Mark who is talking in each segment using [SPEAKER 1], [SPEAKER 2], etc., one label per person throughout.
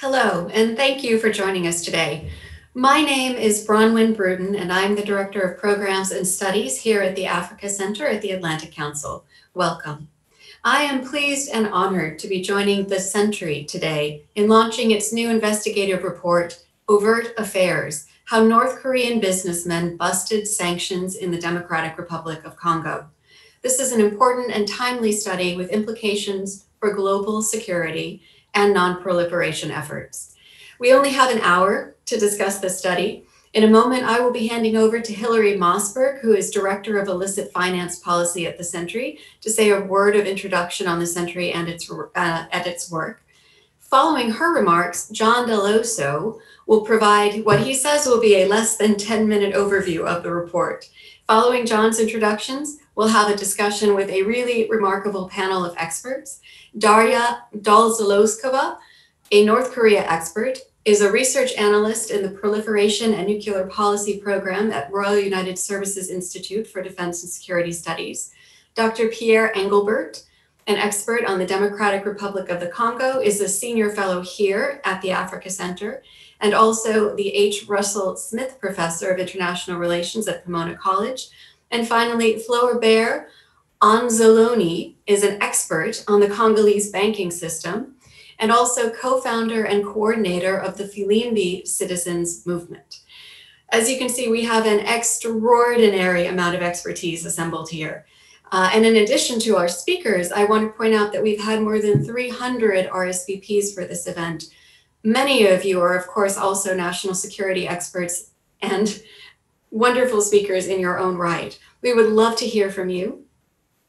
[SPEAKER 1] Hello, and thank you for joining us today. My name is Bronwyn Bruton, and I'm the Director of Programs and Studies here at the Africa Center at the Atlantic Council. Welcome. I am pleased and honored to be joining the Sentry today in launching its new investigative report, Overt Affairs, How North Korean Businessmen Busted Sanctions in the Democratic Republic of Congo. This is an important and timely study with implications for global security and non-proliferation efforts. We only have an hour to discuss this study. In a moment, I will be handing over to Hilary Mossberg, who is Director of Illicit Finance Policy at the Sentry, to say a word of introduction on the Sentry and its, uh, at its work. Following her remarks, John Dell'Osso will provide what he says will be a less than 10 minute overview of the report. Following John's introductions, we'll have a discussion with a really remarkable panel of experts. Daria Dolzaloskova, a North Korea expert, is a research analyst in the Proliferation and Nuclear Policy Program at Royal United Services Institute for Defense and Security Studies. Dr. Pierre Englebert, an expert on the Democratic Republic of the Congo, is a senior fellow here at the Africa Center and also the H. Russell Smith Professor of International Relations at Pomona College. And finally, Floribert Anzuluni is an expert on the Congolese banking system and also co-founder and coordinator of the Filimbi Citizens Movement. As you can see, we have an extraordinary amount of expertise assembled here. Uh, and in addition to our speakers, I want to point out that we've had more than 300 RSVPs for this event. Many of you are, of course, also national security experts and wonderful speakers in your own right. We would love to hear from you.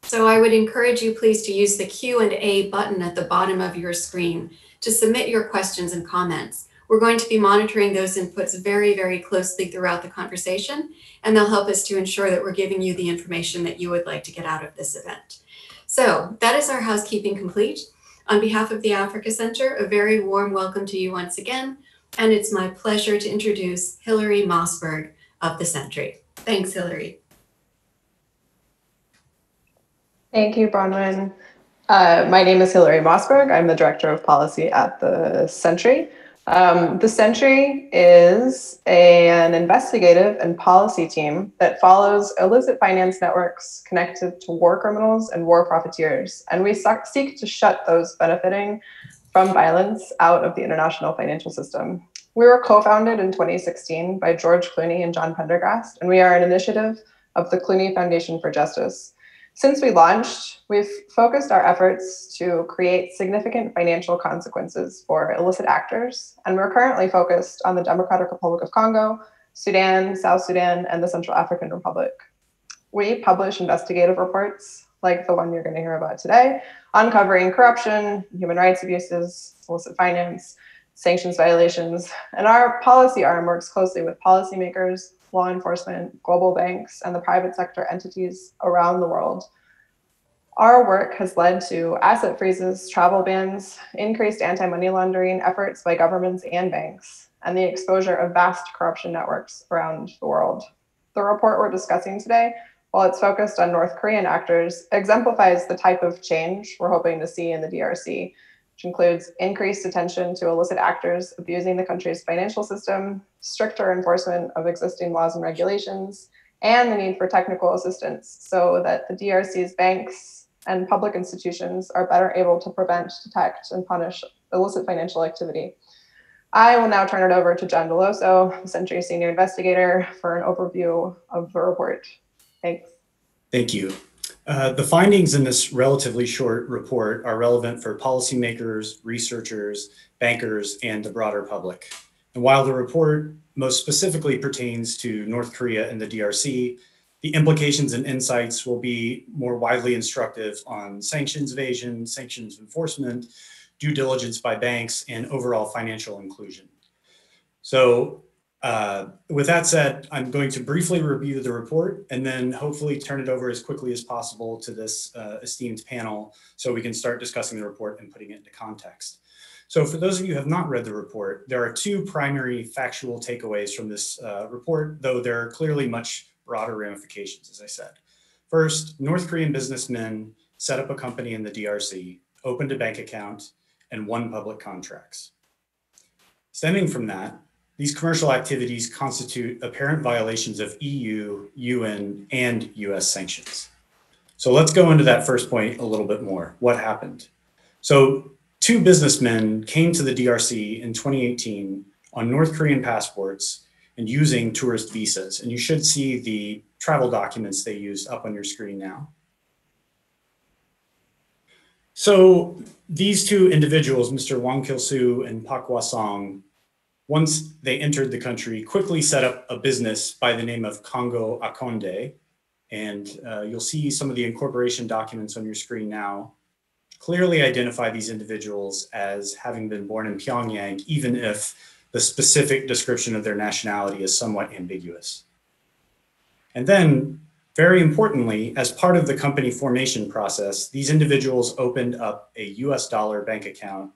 [SPEAKER 1] So I would encourage you please to use the Q&A button at the bottom of your screen to submit your questions and comments. We're going to be monitoring those inputs very, very closely throughout the conversation, and they'll help us to ensure that we're giving you the information that you would like to get out of this event. So that is our housekeeping complete. On behalf of the Africa Center, a very warm welcome to you once again, and it's my pleasure to introduce Hilary Mossberg of the Sentry. Thanks, Hilary.
[SPEAKER 2] Thank you, Bronwyn. Uh, my name is Hilary Mossberg. I'm the Director of Policy at the Sentry. Um, the Sentry is a, an investigative and policy team that follows illicit finance networks connected to war criminals and war profiteers. And we seek to shut those benefiting from violence out of the international financial system. We were co-founded in 2016 by George Clooney and John Prendergast, and we are an initiative of the Clooney Foundation for Justice. Since we launched, we've focused our efforts to create significant financial consequences for illicit actors, and we're currently focused on the Democratic Republic of Congo, Sudan, South Sudan, and the Central African Republic. We publish investigative reports like the one you're going to hear about today, uncovering corruption, human rights abuses, illicit finance, sanctions violations, and our policy arm works closely with policymakers, law enforcement, global banks, and the private sector entities around the world. Our work has led to asset freezes, travel bans, increased anti-money laundering efforts by governments and banks, and the exposure of vast corruption networks around the world. The report we're discussing today, while it's focused on North Korean actors, exemplifies the type of change we're hoping to see in the DRC, which includes increased attention to illicit actors abusing the country's financial system, stricter enforcement of existing laws and regulations, and the need for technical assistance so that the DRC's banks and public institutions are better able to prevent, detect, and punish illicit financial activity. I will now turn it over to John Dell'Osso, Sentry Senior Investigator, for an overview of the report. Thanks.
[SPEAKER 3] Thank you. Uh, the findings in this relatively short report are relevant for policymakers, researchers, bankers, and the broader public. And while the report most specifically pertains to North Korea and the DRC, the implications and insights will be more widely instructive on sanctions evasion, sanctions enforcement, due diligence by banks, and overall financial inclusion. So uh, with that said, I'm going to briefly review the report and then hopefully turn it over as quickly as possible to this uh, esteemed panel so we can start discussing the report and putting it into context. So for those of you who have not read the report, there are two primary factual takeaways from this uh, report, though there are clearly much broader ramifications, as I said. First, North Korean businessmen set up a company in the DRC, opened a bank account, and won public contracts. Stemming from that, these commercial activities constitute apparent violations of EU, UN, and US sanctions. So let's go into that first point a little bit more. What happened? So, two businessmen came to the DRC in 2018 on North Korean passports and using tourist visas. And you should see the travel documents they used up on your screen now. So these two individuals, Mr. Wang Kilsu and Pak Song, once they entered the country, quickly set up a business by the name of Congo Akonde. And uh, you'll see some of the incorporation documents on your screen now clearly identify these individuals as having been born in Pyongyang, even if the specific description of their nationality is somewhat ambiguous. And then, very importantly, as part of the company formation process, these individuals opened up a US dollar bank account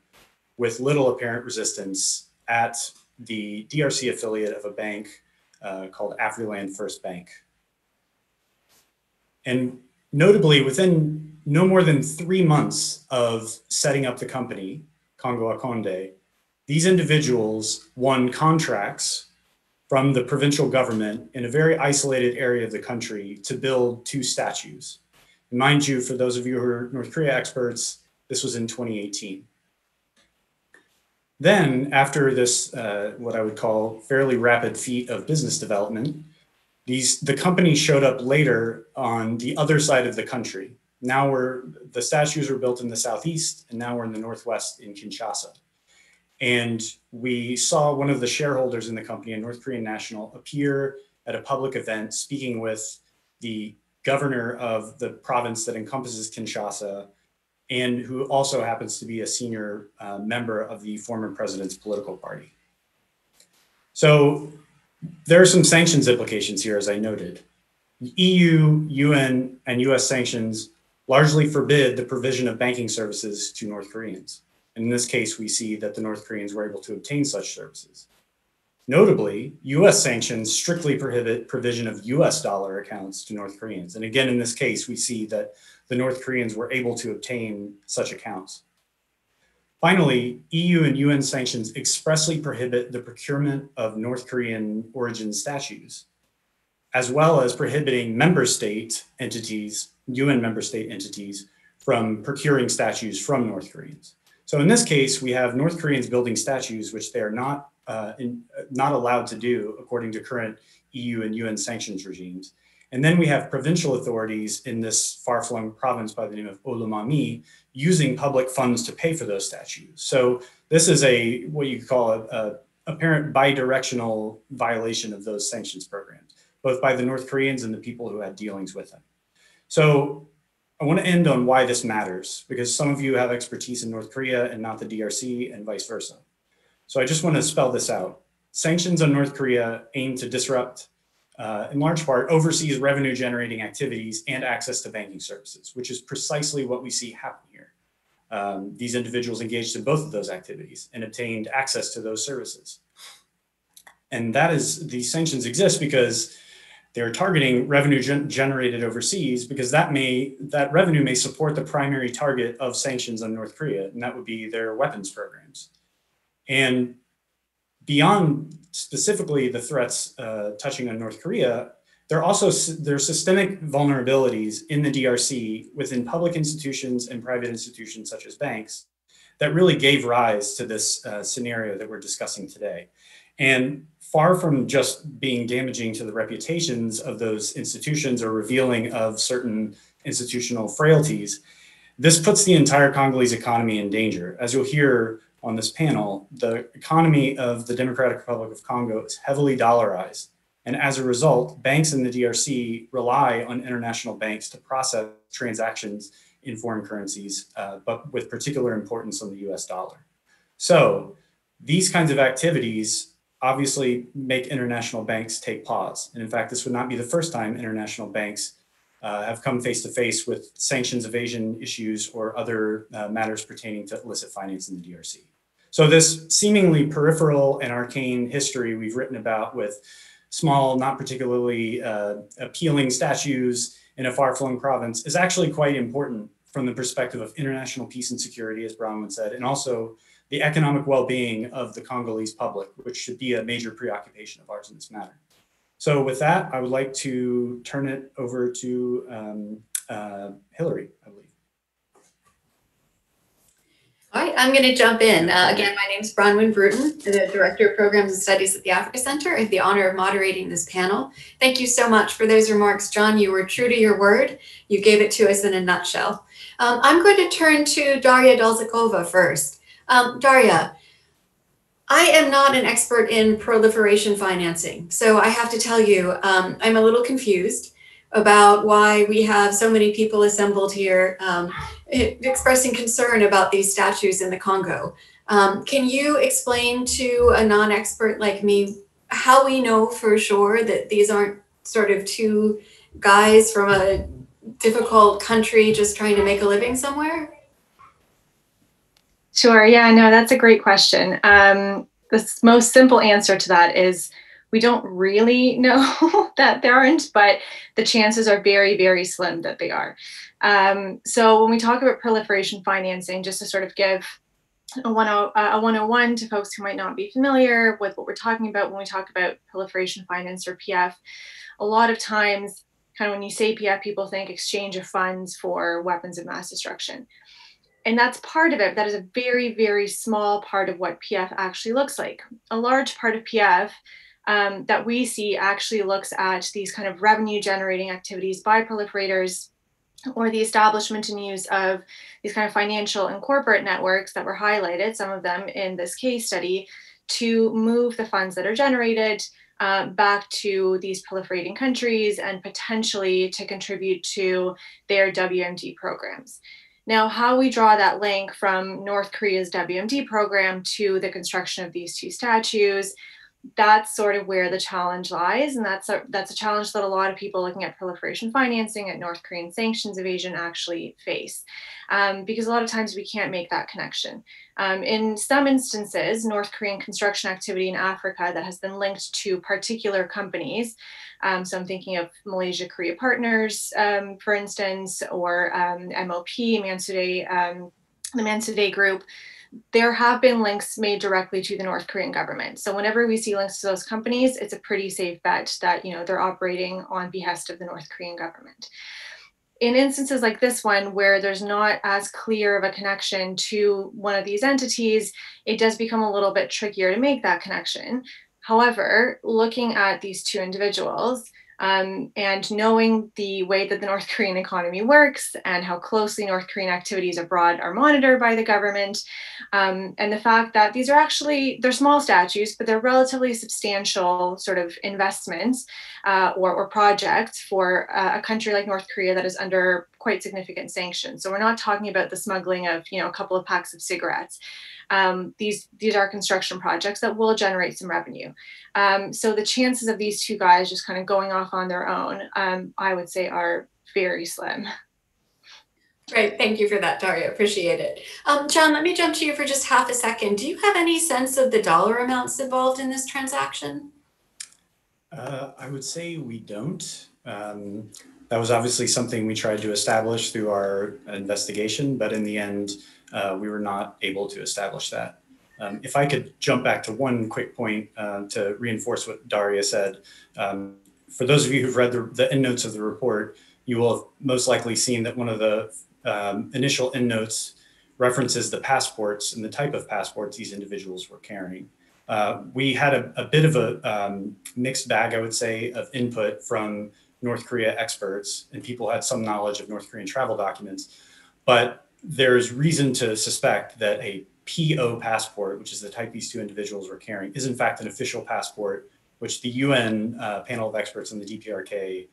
[SPEAKER 3] with little apparent resistance at the DRC affiliate of a bank uh, called Afriland First Bank. And notably, within no more than three months of setting up the company, Congo Akonde, these individuals won contracts from the provincial government in a very isolated area of the country to build two statues. And mind you, for those of you who are North Korea experts, this was in 2018. Then, after this, uh, what I would call fairly rapid feat of business development, these the company showed up later on the other side of the country. Now we're the statues were built in the southeast, and now we're in the northwest in Kinshasa. And we saw one of the shareholders in the company, a North Korean national, appear at a public event speaking with the governor of the province that encompasses Kinshasa, and who also happens to be a senior uh, member of the former president's political party. So there are some sanctions implications here, as I noted. EU, UN, and US sanctions largely forbid the provision of banking services to North Koreans. And in this case, we see that the North Koreans were able to obtain such services. Notably, US sanctions strictly prohibit provision of US dollar accounts to North Koreans. And again, in this case, we see that the North Koreans were able to obtain such accounts. Finally, EU and UN sanctions expressly prohibit the procurement of North Korean origin statues, as well as prohibiting member state entities, UN member state entities, from procuring statues from North Koreans. So in this case, we have North Koreans building statues, which they are not uh, in, not allowed to do according to current EU and UN sanctions regimes. And then we have provincial authorities in this far-flung province by the name of Olomami using public funds to pay for those statues. So this is a what you call a, a apparent bidirectional violation of those sanctions programs, both by the North Koreans and the people who had dealings with them. So I want to end on why this matters because some of you have expertise in North Korea and not the DRC and vice versa. So I just want to spell this out. Sanctions on North Korea aim to disrupt, uh, in large part, overseas revenue generating activities and access to banking services, which is precisely what we see happen here. Um, these individuals engaged in both of those activities and obtained access to those services. And that is, these sanctions exist because they're targeting revenue gen- generated overseas because that may that revenue may support the primary target of sanctions on North Korea, and that would be their weapons programs. And beyond specifically the threats uh, touching on North Korea, there are also there are systemic vulnerabilities in the DRC within public institutions and private institutions such as banks that really gave rise to this uh, scenario that we're discussing today. And far from just being damaging to the reputations of those institutions or revealing of certain institutional frailties, this puts the entire Congolese economy in danger. As you'll hear on this panel, the economy of the Democratic Republic of Congo is heavily dollarized. And as a result, banks in the DRC rely on international banks to process transactions in foreign currencies, uh, but with particular importance on the US dollar. So these kinds of activities obviously make international banks take pause. And in fact, this would not be the first time international banks uh, have come face to face with sanctions evasion issues or other uh, matters pertaining to illicit finance in the DRC. So, this seemingly peripheral and arcane history we've written about with small, not particularly uh, appealing statues in a far flung province is actually quite important from the perspective of international peace and security, as Bronwyn said, and also the economic well-being of the Congolese public, which should be a major preoccupation of ours in this matter. So with that, I would like to turn it over to um, uh, Hillary, I believe.
[SPEAKER 1] All right, I'm going to jump in. Uh, again, my name is Bronwyn Bruton, the Director of Programs and Studies at the Africa Center. I have the honor of moderating this panel. Thank you so much for those remarks, John. You were true to your word. You gave it to us in a nutshell. Um, I'm going to turn to Daria Dolzikova first. Um, Daria, I am not an expert in proliferation financing, so I have to tell you, um, I'm a little confused about why we have so many people assembled here um, expressing concern about these statues in the Congo. Um, can you explain to a non-expert like me how we know for sure that these aren't sort of two guys from a difficult country just trying to make a living somewhere?
[SPEAKER 4] Sure. Yeah, no, that's a great question. Um, the most simple answer to that is we don't really know that there aren't, but the chances are very, very slim that they are. Um, so when we talk about proliferation financing, just to sort of give a, 10, uh, a 101 to folks who might not be familiar with what we're talking about when we talk about proliferation finance or PF, a lot of times, kind of when you say PF, people think exchange of funds for weapons of mass destruction. And that's part of it. That is a very, very small part of what PF actually looks like. A large part of PF um, that we see actually looks at these kind of revenue generating activities by proliferators or the establishment and use of these kind of financial and corporate networks that were highlighted, some of them in this case study, to move the funds that are generated uh, back to these proliferating countries and potentially to contribute to their WMD programs. Now, how we draw that link from North Korea's WMD program to the construction of these two statues that's sort of where the challenge lies and that's a that's a challenge that a lot of people looking at proliferation financing at north korean sanctions evasion actually face um, because a lot of times we can't make that connection. Um, in some instances north korean construction activity in africa that has been linked to particular companies um, so i'm thinking of malaysia korea partners um, for instance or mop um, mansudae um, the mansudae group there have been links made directly to the North Korean government. So whenever we see links to those companies, it's a pretty safe bet that you know they're operating on behest of the North Korean government. In instances like this one, where there's not as clear of a connection to one of these entities, it does become a little bit trickier to make that connection. However, looking at these two individuals, um, and knowing the way that the North Korean economy works and how closely North Korean activities abroad are monitored by the government, um, and the fact that these are actually they're small statues, but they're relatively substantial sort of investments uh, or, or, projects for uh, a country like North Korea that is under quite significant sanctions. So we're not talking about the smuggling of you know a couple of packs of cigarettes um, these these are construction projects that will generate some revenue. Um, so the chances of these two guys just kind of going off on their own, um, I would say, are very slim.
[SPEAKER 1] Great, thank you for that, Daria. Appreciate it. Um, John, let me jump to you for just half a second. Do you have any sense of the dollar amounts involved in this transaction?
[SPEAKER 3] Uh, I would say we don't. Um, that was obviously something we tried to establish through our investigation, but in the end, uh, we were not able to establish that. Um, if I could jump back to one quick point uh, to reinforce what Daria said. Um, for those of you who've read the, the endnotes of the report, you will have most likely seen that one of the um, initial endnotes references the passports and the type of passports these individuals were carrying. Uh, we had a, a bit of a um, mixed bag, I would say, of input from North Korea experts, and people had some knowledge of North Korean travel documents. But there's reason to suspect that a PO passport, which is the type these two individuals were carrying, is in fact an official passport, which the UN uh, panel of experts in the DPRK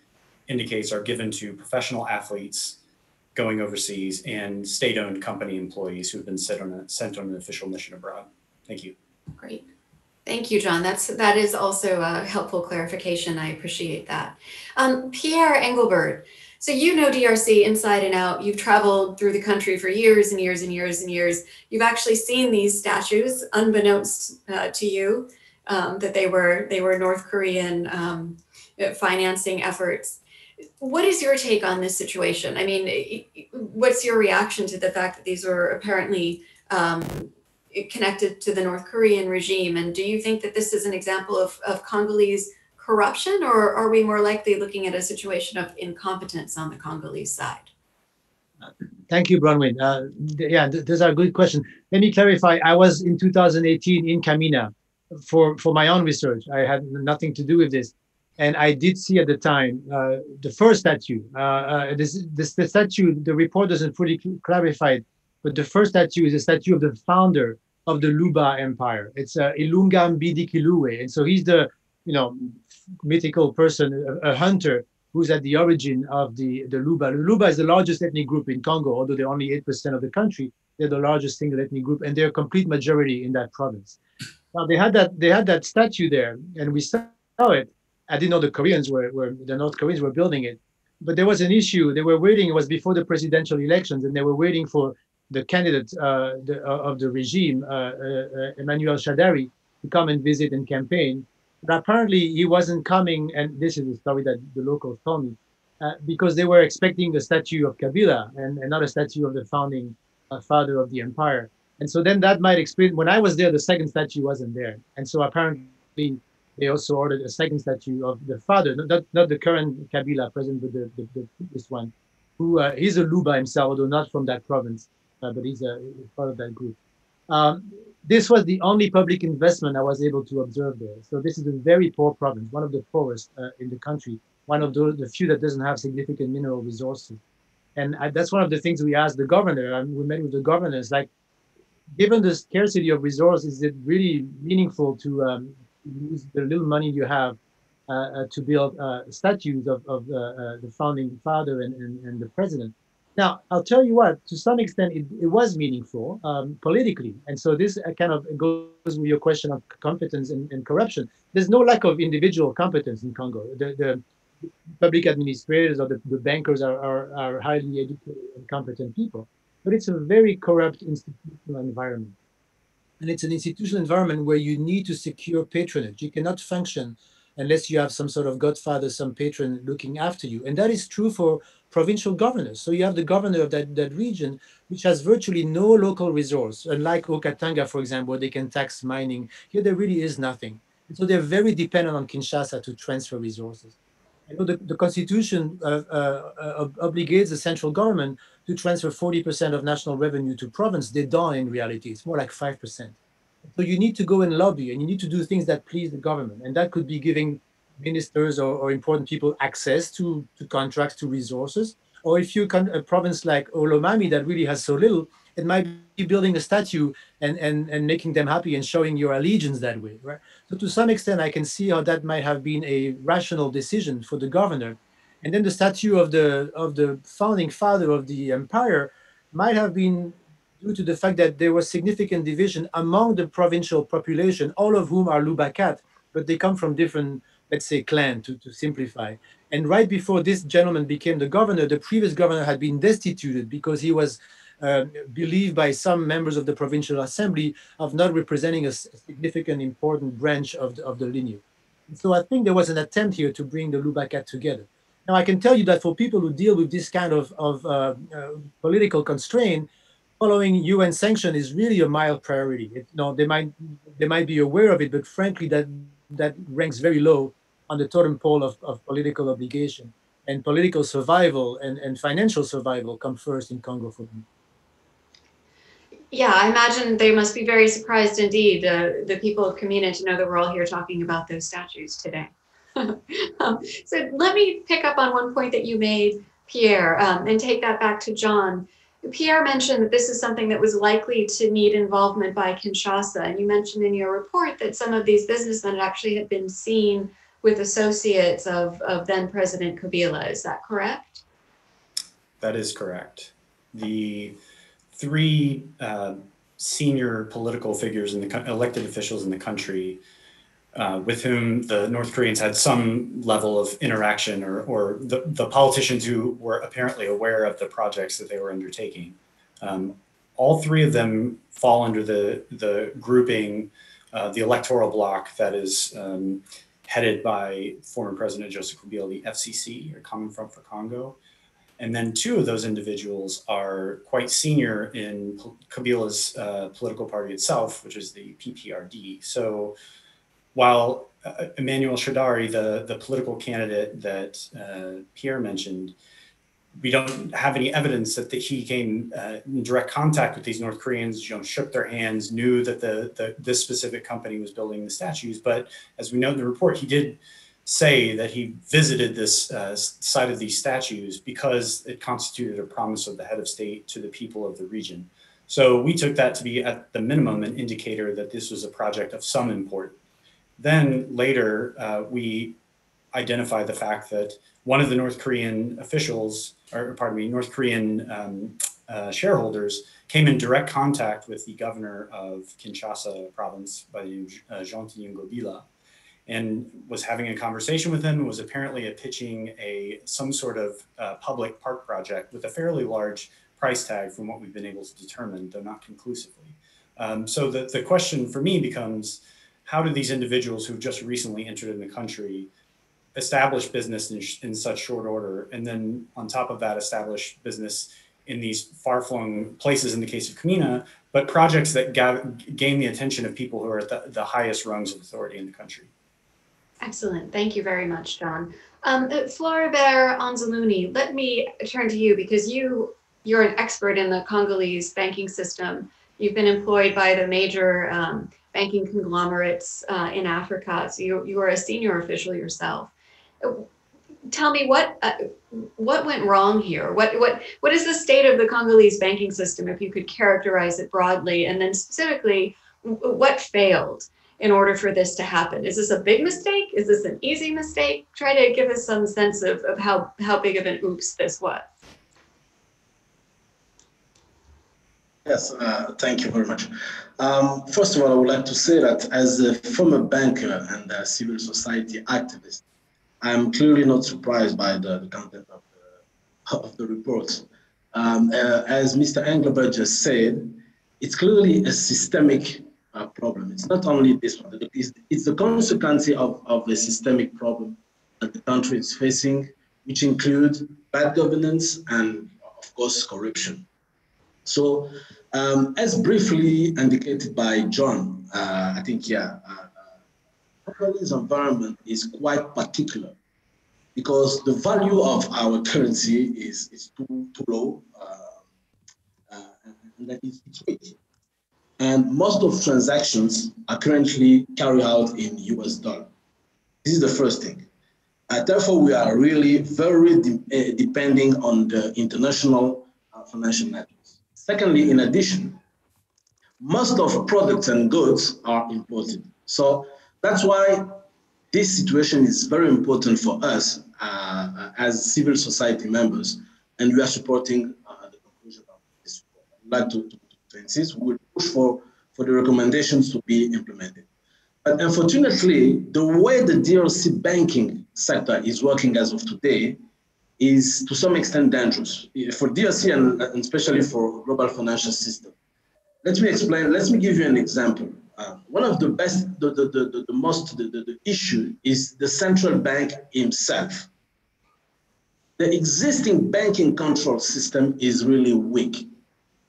[SPEAKER 3] indicates are given to professional athletes going overseas and state-owned company employees who have been sent on, a, sent on an official mission abroad. Thank you.
[SPEAKER 1] Great. Thank you, John. That's that is also a helpful clarification. I appreciate that. Um, Pierre Englebert, so you know DRC inside and out. You've traveled through the country for years and years and years and years. You've actually seen these statues, unbeknownst uh, to you, um, that they were they were North Korean um, financing efforts. What is your take on this situation? I mean, what's your reaction to the fact that these were apparently um, connected to the North Korean regime. And do you think that this is an example of, of Congolese corruption, or are we more likely looking at a situation of incompetence on the Congolese side?
[SPEAKER 5] Thank you, Bronwyn. Uh, yeah, th- those are good questions. Let me clarify. I was in 2018 in Kamina for, for my own research. I had nothing to do with this. And I did see at the time uh, the first statue. Uh, uh, this, this, the statue, the report doesn't fully clarify it, but the first statue is a statue of the founder of the Luba Empire. It's uh, Ilunga Mbidi Kiluwe. And so he's the, you know, mythical person, a, a hunter who's at the origin of the, the Luba. Luba is the largest ethnic group in Congo, although they're only 8% of the country. They're the largest single ethnic group, and they're a complete majority in that province. Now they had that they had that statue there, and we saw it. I didn't know the Koreans were, were the North Koreans were building it, but there was an issue. They were waiting. It was before the presidential elections, and they were waiting for the candidate uh, the, uh, of the regime, uh, uh, Emmanuel Shadary, to come and visit and campaign. But apparently he wasn't coming, and this is the story that the locals told me, uh, because they were expecting the statue of Kabila and another statue of the founding uh, father of the empire. And so then that might explain, when I was there, the second statue wasn't there. And so apparently they also ordered a second statue of the father, not, not the current Kabila president, but the, the, the one, who uh, he's a Luba himself, although not from that province, uh, but he's a part of that group. Um, this was the only public investment I was able to observe there. So this is a very poor province, one of the poorest uh, in the country, one of the, the few that doesn't have significant mineral resources. And I, that's one of the things we asked the governor. and we met with the governors, like, given the scarcity of resources, is it really meaningful to um, use the little money you have uh, uh, to build uh, statues of, of uh, uh, the founding father and, and, and the president? Now, I'll tell you what, to some extent, it, it was meaningful um, politically. And so this uh, kind of goes with your question of competence and, and, corruption. There's no lack of individual competence in Congo. The, the public administrators or the, the bankers are, are, are, highly educated and competent people. But it's a very corrupt institutional environment. And it's an institutional environment where you need to secure patronage. You cannot function unless you have some sort of godfather, some patron looking after you. And that is true for provincial governors. So you have the governor of that, that region, which has virtually no local resource, unlike Haut-Katanga, for example, where they can tax mining. Here, there really is nothing. And so they're very dependent on Kinshasa to transfer resources. I know the, the constitution uh, uh, obligates the central government to transfer 40% of national revenue to province. They don't in reality. It's more like 5%. So you need to go and lobby and you need to do things that please the government. And that could be giving ministers or, or important people access to, to contracts, to resources. Or if you can, a province like Olomami that really has so little, it might be building a statue and, and, and making them happy and showing your allegiance that way, right? So to some extent, I can see how that might have been a rational decision for the governor. And then the statue of the of the founding father of the empire might have been due to the fact that there was significant division among the provincial population, all of whom are Lubakat, but they come from different, let's say, clan to, to simplify. And right before this gentleman became the governor, the previous governor had been destituted because he was uh, believed by some members of the provincial assembly of not representing a significant important branch of the, of the lineage. So I think there was an attempt here to bring the Lubakat together. Now I can tell you that for people who deal with this kind of, of uh, uh, political constraint, following UN sanction is really a mild priority. It, you know, they might they might be aware of it, but frankly, that that ranks very low on the totem pole of, of political obligation. And political survival and, and financial survival come first in Congo for them.
[SPEAKER 1] Yeah, I imagine they must be very surprised indeed, uh, the people of Kamina, to know that we're all here talking about those statues today. um, so let me pick up on one point that you made, Pierre, um, and take that back to John. Pierre mentioned that this is something that was likely to need involvement by Kinshasa. And you mentioned in your report that some of these businessmen actually had been seen with associates of, of then President Kabila. Is that correct?
[SPEAKER 3] That is correct. The three uh, senior political figures and the elected officials in the country uh, with whom the North Koreans had some level of interaction or, or the, the politicians who were apparently aware of the projects that they were undertaking. Um, all three of them fall under the, the grouping, uh, the electoral bloc that is um, headed by former President Joseph Kabila, the FCC, or Common Front for Congo. And then two of those individuals are quite senior in Kabila's uh, political party itself, which is the PPRD. So while uh, Emmanuel Shadary, the, the political candidate that uh, Pierre mentioned, we don't have any evidence that, he came uh, in direct contact with these North Koreans, you know, shook their hands, knew that the, the this specific company was building the statues. But as we know in the report, he did say that he visited this uh, site of these statues because it constituted a promise of the head of state to the people of the region. So we took that to be at the minimum an indicator that this was a project of some import. Then later, uh, we identified the fact that one of the North Korean officials, or pardon me, North Korean um, uh, shareholders came in direct contact with the governor of Kinshasa province by the name uh, Jean Ngobila and was having a conversation with him was apparently pitching a some sort of uh, public park project with a fairly large price tag from what we've been able to determine, though not conclusively. Um, so the, the question for me becomes, how do these individuals who've just recently entered in the country establish business in, in such short order, and then on top of that, establish business in these far-flung places in the case of Kamina, but projects that gain the attention of people who are at the, the highest rungs of authority in the country.
[SPEAKER 1] Excellent. Thank you very much, John. Um, uh, Floribert Anzuluni, let me turn to you because you you're an expert in the Congolese banking system. You've been employed by the major um, banking conglomerates uh, in Africa, so you you are a senior official yourself. Tell me what uh, what went wrong here. What what what is the state of the Congolese banking system, if you could characterize it broadly, and then specifically, what failed? in order for this to happen? Is this a big mistake? Is this an easy mistake? Try to give us some sense of, of how, how big of an oops this was.
[SPEAKER 6] Yes, uh, thank you very much. Um, first of all, I would like to say that as a former banker and a civil society activist, I'm clearly not surprised by the, the content of the, of the report. Um, uh, as Mr. Englebert just said, it's clearly a systemic uh, problem. It's not only this one, it's, it's the consequence of, of a systemic problem that the country is facing, which include bad governance and, of course, corruption. So, um, as briefly indicated by John, uh, I think, yeah, uh, Congolese environment is quite particular because the value of our currency is, is too, too low uh, uh, and that is it's weak and most of transactions are currently carried out in US dollar. This is the first thing. Uh, therefore, we are really very de uh, depending on the international financial networks. Secondly, in addition, most of products and goods are imported. So that's why this situation is very important for us uh, as civil society members, and we are supporting uh, the conclusion of this. I'd like to, to we will push for, for the recommendations to be implemented. But unfortunately, the way the DRC banking sector is working as of today is to some extent dangerous for DRC and, and especially for global financial system. Let me explain, let me give you an example. Uh, one of the best, the, the, the, the most, the, the, the issue is the central bank himself. The existing banking control system is really weak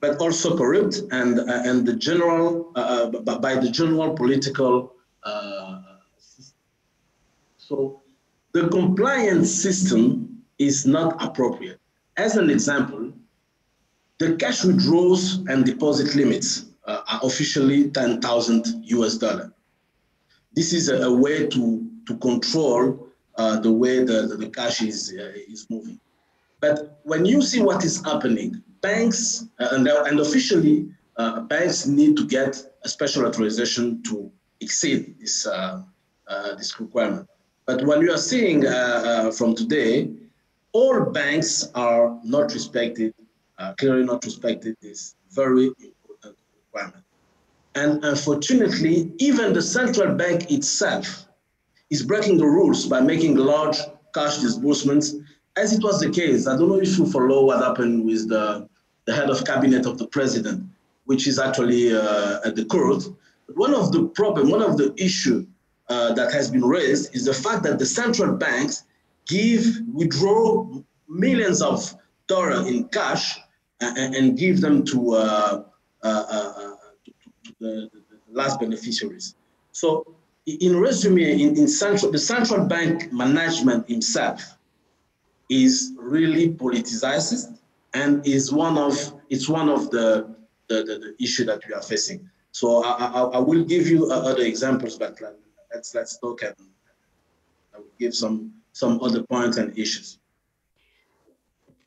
[SPEAKER 6] but also corrupt and, uh, and the general, uh, uh by the general political uh, system. So the compliance system is not appropriate. As an example, the cash withdrawals and deposit limits uh, are officially 10,000 US dollar. This is a, a, way to, to control uh, the way the, the, cash is, uh, is moving. But when you see what is happening banks, uh, and, and officially, uh, banks need to get a special authorization to exceed this, uh, this requirement. But what you are seeing from today, all banks are not respected, clearly not respected this very requirement. And unfortunately, even the central bank itself is breaking the rules by making large cash disbursements, as it was the case. I don't know if you follow what happened with the the head of cabinet of the president, which is actually uh, at the court. But one of the problem, one of the issue uh, that has been raised is the fact that the central banks give, withdraw millions of dollar in cash and, and give them to, uh, uh, uh, to, to the, the, last beneficiaries. So in resume, in, in central, the central bank management himself is really politicized and is one of it's one of the the, the, the issue that we are facing. So I, I, I will give you other examples, but let's let's talk and I will give some some other points and issues.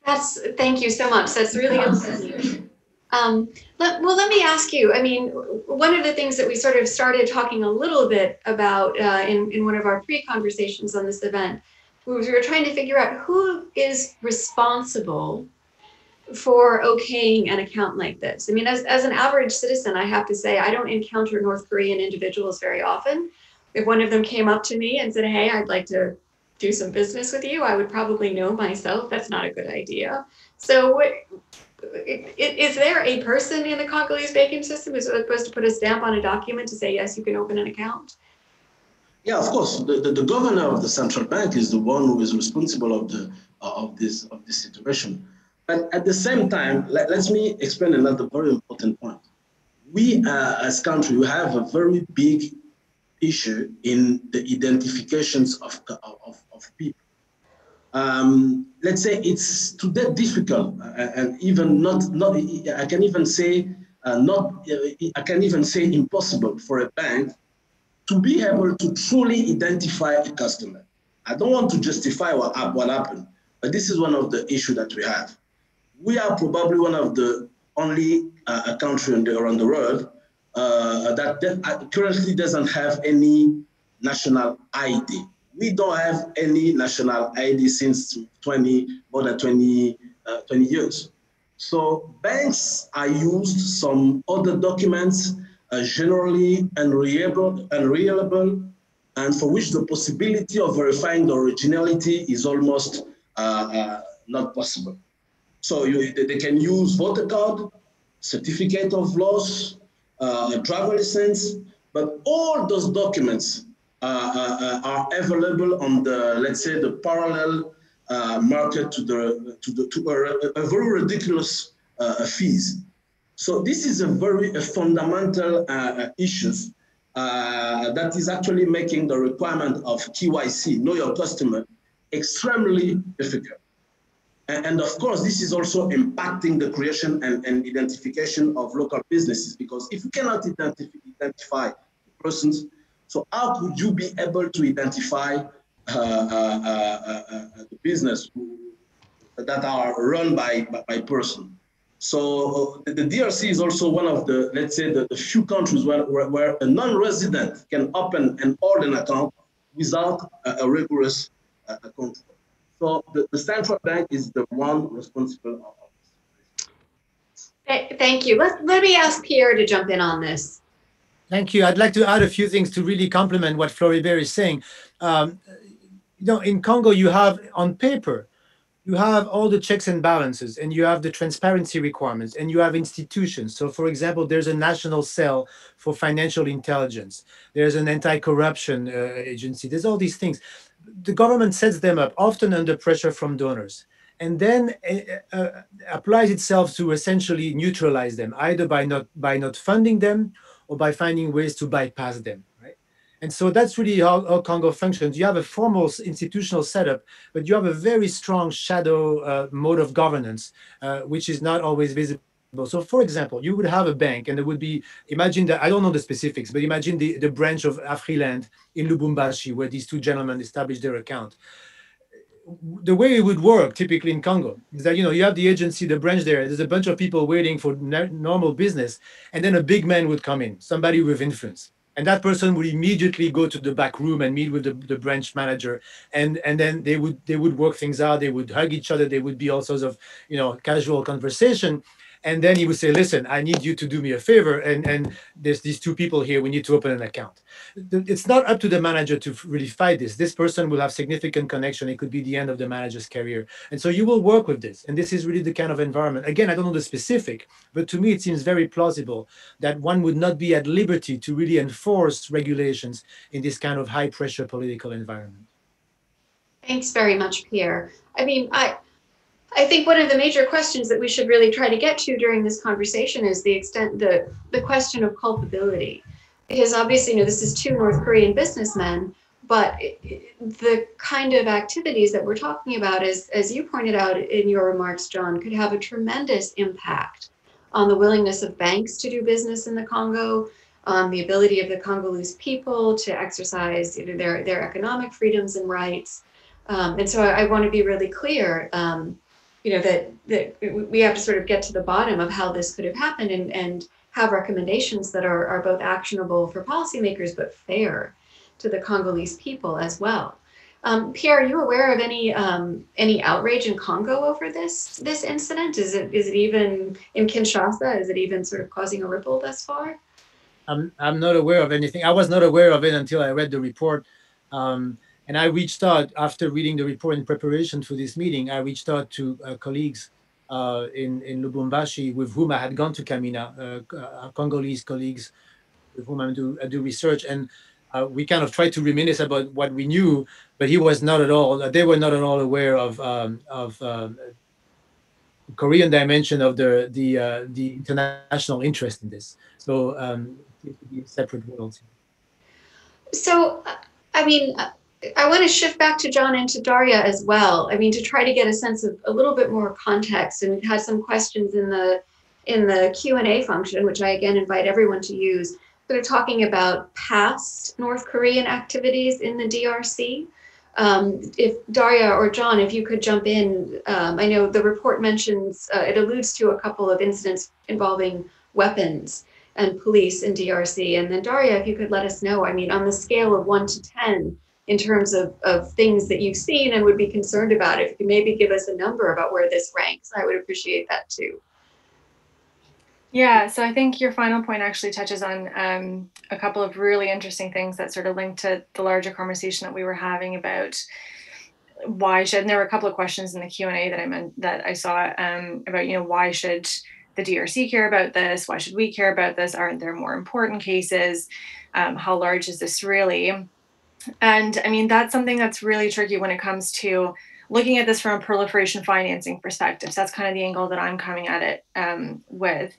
[SPEAKER 1] That's thank you so much. That's really important. Um, let, well, let me ask you. I mean, one of the things that we sort of started talking a little bit about uh, in in one of our pre-conversations on this event was we were trying to figure out who is responsible for okaying an account like this. I mean, as, as an average citizen, I have to say, I don't encounter North Korean individuals very often. If one of them came up to me and said, Hey, I'd like to do some business with you, I would probably know myself that's not a good idea. So, what, is there a person in the Congolese banking system who's supposed to put a stamp on a document to say, Yes, you can open an account?
[SPEAKER 6] Yeah, of course. The, the, the governor of the central bank is the one who is responsible of the of this of this situation. But at the same time, let, let me explain another very important point. We, uh, as country, we have a very big issue in the identifications of, of, of people. Um, let's say it's today difficult uh, and even not, not I can even say uh, not, I can even say impossible for a bank to be able to truly identify a customer. I don't want to justify what, what happened, but this is one of the issues that we have we are probably one of the only uh, country the, around the world uh, that, that uh, currently doesn't have any national ID. We don't have any national ID since 20, more than 20, uh, 20 years. So banks are used some other documents uh, generally unreliable, unreliable and for which the possibility of verifying the originality is almost uh, not possible. So you, they can use voter card, certificate of loss, uh, driver license, but all those documents uh, uh, are available on the, let's say, the parallel uh, market to the to the to a, a very ridiculous uh, fees. So this is a very fundamental uh, issue that is actually making the requirement of KYC, know your customer, extremely difficult. And, of course, this is also impacting the creation and, and identification of local businesses because if you cannot identify, identify persons, so how could you be able to identify uh, uh, uh, the business that are run by, by, by person? So the, the DRC is also one of the, let's say, the, the few countries where, where, where, a non-resident can open and hold an account without a, a rigorous uh, control. So the, the central bank is the one responsible of
[SPEAKER 1] Thank you. Let, let me ask Pierre to jump in on this.
[SPEAKER 5] Thank you. I'd like to add a few things to really complement what Floribert is saying. Um, you know, in Congo, you have on paper, you have all the checks and balances, and you have the transparency requirements, and you have institutions. So, for example, there's a national cell for financial intelligence. There's an anti-corruption uh, agency. There's all these things the government sets them up, often under pressure from donors, and then uh, uh, applies itself to essentially neutralize them, either by not by not funding them or by finding ways to bypass them. Right? And so that's really how, how Congo functions. You have a formal institutional setup, but you have a very strong shadow uh, mode of governance, uh, which is not always visible so for example, you would have a bank and there would be, imagine that, I don't know the specifics, but imagine the, the branch of Afriland in Lubumbashi where these two gentlemen established their account. The way it would work typically in Congo is that, you know, you have the agency, the branch there, there's a bunch of people waiting for normal business and then a big man would come in, somebody with influence. And that person would immediately go to the back room and meet with the, the branch manager. And and then they would they would work things out they would hug each other they would be all sorts of you know casual conversation and then he would say listen i need you to do me a favor and and there's these two people here we need to open an account. It's not up to the manager to really fight this. This person will have significant connection. It could be the end of the manager's career. And so you will work with this. And this is really the kind of environment. Again i don't know the specific but to me it seems very plausible that one would not be at liberty to really enforce regulations in this kind of high pressure political environment.
[SPEAKER 1] Thanks very much pierre. I mean i I think one of the major questions that we should really try to get to during this conversation is the extent the the question of culpability, because obviously, you know, this is two North Korean businessmen, but the kind of activities that we're talking about, as as you pointed out in your remarks, John, could have a tremendous impact on the willingness of banks to do business in the Congo, on the ability of the Congolese people to exercise you know, their their economic freedoms and rights. Um, and so I, I want to be really clear. Um, you know that that we have to sort of get to the bottom of how this could have happened and and have recommendations that are, are both actionable for policymakers but fair to the Congolese people as well. Um, Pierre, are you aware of any um, any outrage in Congo over this this incident? Is it is it even in Kinshasa? Is it even sort of causing a ripple thus far?
[SPEAKER 5] I'm I'm not aware of anything. I was not aware of it until I read the report. Um, and I reached out after reading the report in preparation for this meeting. I reached out to uh, colleagues uh, in in Lubumbashi with whom I had gone to Kamina, uh, uh Congolese colleagues with whom I do I do research, and uh, we kind of tried to reminisce about what we knew, but he was not at all. They were not at all aware of um, of um, Korean dimension of the the uh, the international interest in this. So um, separate worlds.
[SPEAKER 1] So, I mean, I want to shift back to John and to Daria as well. I mean, to try to get a sense of a little bit more context, and we've had some questions in the in the Q and A function, which I again invite everyone to use. Sort of talking about past North Korean activities in the DRC. Um, if Daria or John, if you could jump in, um, I know the report mentions uh, it alludes to a couple of incidents involving weapons and police in DRC. And then Daria, if you could let us know, I mean, on the scale of one to ten in terms of, of things that you've seen and would be concerned about. If you maybe give us a number about where this ranks, I would appreciate that too.
[SPEAKER 4] Yeah, so I think your final point actually touches on um, a couple of really interesting things that sort of link to the larger conversation that we were having about why should. And there were a couple of questions in the Q and A that I meant that I saw um, about you know why should the DRC care about this? Why should we care about this? Aren't there more important cases? Um, how large is this really? And I mean, that's something that's really tricky when it comes to looking at this from a proliferation financing perspective. So that's kind of the angle that I'm coming at it um, with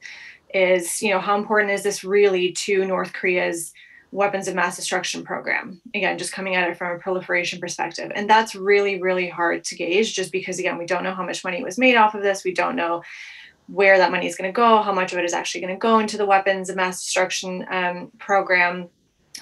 [SPEAKER 4] is, you know, how important is this really to North Korea's weapons of mass destruction program? Again, just coming at it from a proliferation perspective. And that's really, really hard to gauge just because, again, we don't know how much money was made off of this. We don't know where that money is going to go, how much of it is actually going to go into the weapons of mass destruction um, program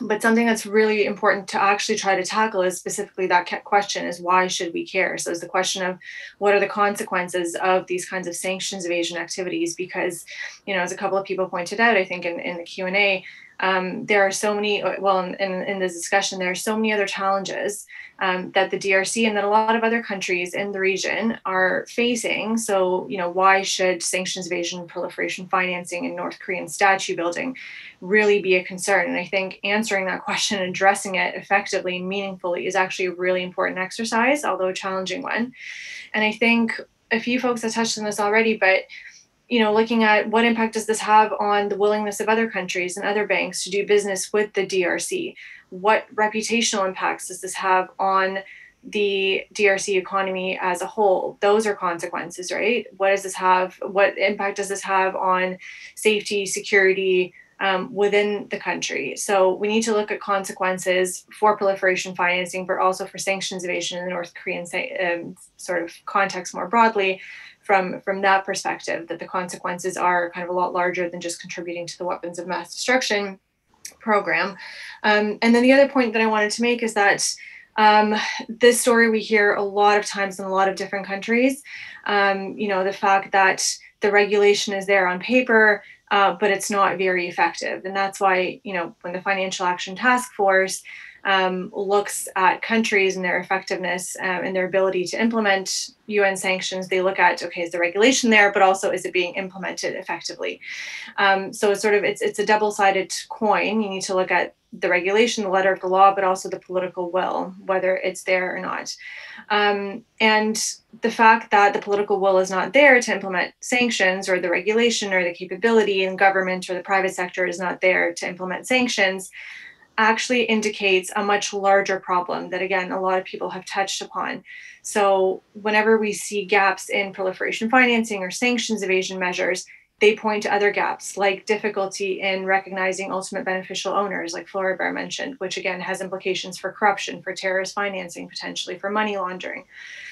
[SPEAKER 4] but something that's really important to actually try to tackle is specifically that question is why should we care? So it's the question of what are the consequences of these kinds of sanctions evasion activities? Because you know as a couple of people pointed out i think in, in the q&a um, there are so many well in, in, in this discussion there are so many other challenges um, that the DRC and that a lot of other countries in the region are facing. So, you know, why should sanctions evasion, proliferation financing, and North Korean statue building really be a concern? And I think answering that question and addressing it effectively and meaningfully is actually a really important exercise, although a challenging one. And I think a few folks have touched on this already, but you know, looking at what impact does this have on the willingness of other countries and other banks to do business with the DRC? What reputational impacts does this have on the DRC economy as a whole? Those are consequences, right? What does this have? What impact does this have on safety, security, um, within the country. So we need to look at consequences for proliferation financing, but also for sanctions evasion in the North Korean um, sort of context more broadly, from from that perspective that the consequences are kind of a lot larger than just contributing to the weapons of mass destruction program. Um, and then the other point that i wanted to make is that um, this story we hear a lot of times in a lot of different countries. Um, you know the fact that the regulation is there on paper uh, but it's not very effective. And that's why you know when the financial action task force um, looks at countries and their effectiveness um, and their ability to implement UN sanctions. They look at okay, is the regulation there, but also is it being implemented effectively? Um, so it's sort of it's it's a double-sided coin. You need to look at the regulation, the letter of the law, but also the political will, whether it's there or not. Um, and the fact that the political will is not there to implement sanctions, or the regulation, or the capability in government or the private sector is not there to implement sanctions actually indicates a much larger problem that, again, a lot of people have touched upon. So, whenever we see gaps in proliferation financing or sanctions evasion measures, they point to other gaps like difficulty in recognizing ultimate beneficial owners, like Floribert mentioned, which again has implications for corruption, for terrorist financing, potentially for money laundering.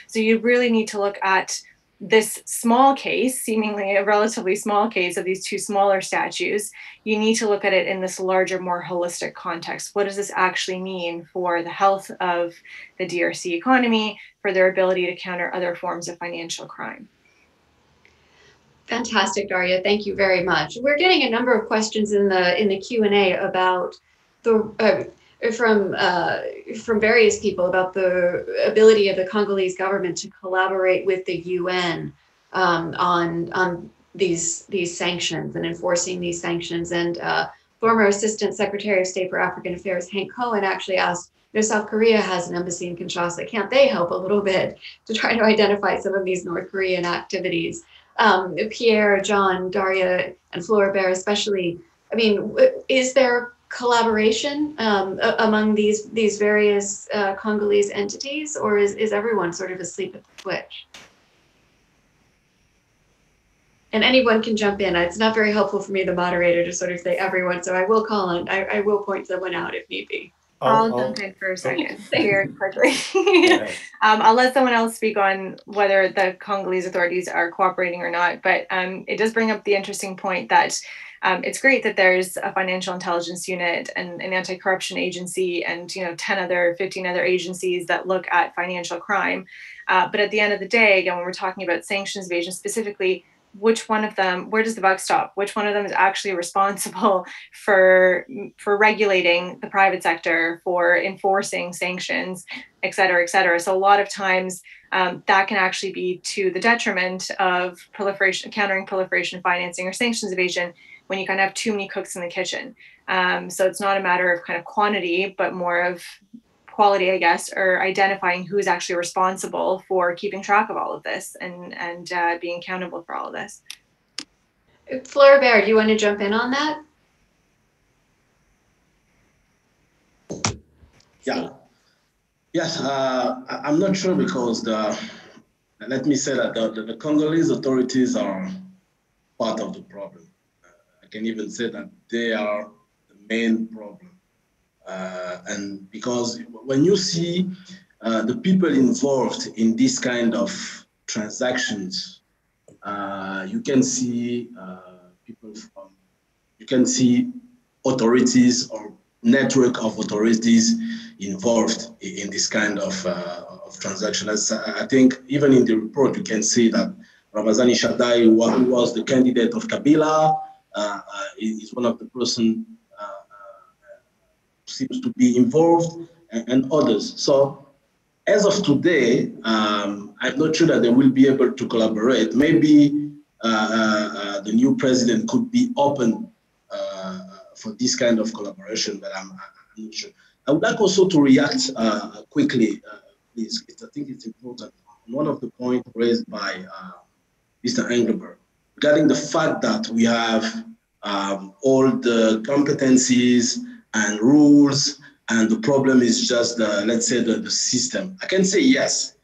[SPEAKER 4] So you really need to look at this small case, seemingly a relatively small case of these two smaller statues, you need to look at it in this larger, more holistic context. What does this actually mean for the health of the DRC economy, for their ability to counter other forms of financial crime?
[SPEAKER 1] Fantastic, Daria. Thank you very much. We're getting a number of questions in the in the Q and A about the uh, from uh, from various people about the ability of the Congolese government to collaborate with the UN um, on on these these sanctions and enforcing these sanctions. And uh, former Assistant Secretary of State for African Affairs Hank Cohen actually asked, you know, South Korea has an embassy in Kinshasa. Can't they help a little bit to try to identify some of these North Korean activities? um, Pierre, John, Daria, and Floribert, especially. I mean, is there collaboration um, among these these various uh, Congolese entities, or is, is everyone sort of asleep at the switch? And anyone can jump in. It's not very helpful for me, the moderator, to sort of say everyone. So I will call on. I, I will point someone out if need be.
[SPEAKER 4] I'll, I'll jump in for a second here quickly. um, I'll let someone else speak on whether the Congolese authorities are cooperating or not. But um, it does bring up the interesting point that um, it's great that there's a financial intelligence unit and an anti-corruption agency and you know 10 other 15 other agencies that look at financial crime. Uh, but at the end of the day again when we're talking about sanctions evasion specifically which one of them where does the buck stop? Which one of them is actually responsible for for regulating the private sector for enforcing sanctions et cetera et cetera? So a lot of times um, that can actually be to the detriment of proliferation countering proliferation financing or sanctions evasion when you kind of have too many cooks in the kitchen um, so it's not a matter of kind of quantity but more of quality, I guess, or identifying who is actually responsible for keeping track of all of this and and uh, being accountable for all of this.
[SPEAKER 1] Floribert, do you want to jump in on that?
[SPEAKER 6] Yeah. Yes, uh, I'm not sure because the, let me say that the, the, the Congolese authorities are part of the problem. I can even say that they are the main problem. Uh, and because when you see uh, the people involved in this kind of transactions, uh, you can see uh, people from, you can see authorities or network of authorities involved in this kind of, uh, of transaction. As I think even in the report, you can see that Ramazani Shadary, who was the candidate of Kabila, is one of the person seems to be involved and, and others. So as of today, um, I'm not sure that they will be able to collaborate. Maybe uh, uh, uh the new president could be open uh, for this kind of collaboration, but I'm, I'm, not sure. I would like also to react uh, quickly, please. I think it's important one of the points raised by Mr. Englebert regarding the fact that we have um, all the competencies and rules, and the problem is just the, let's say the, the system. I can say yes,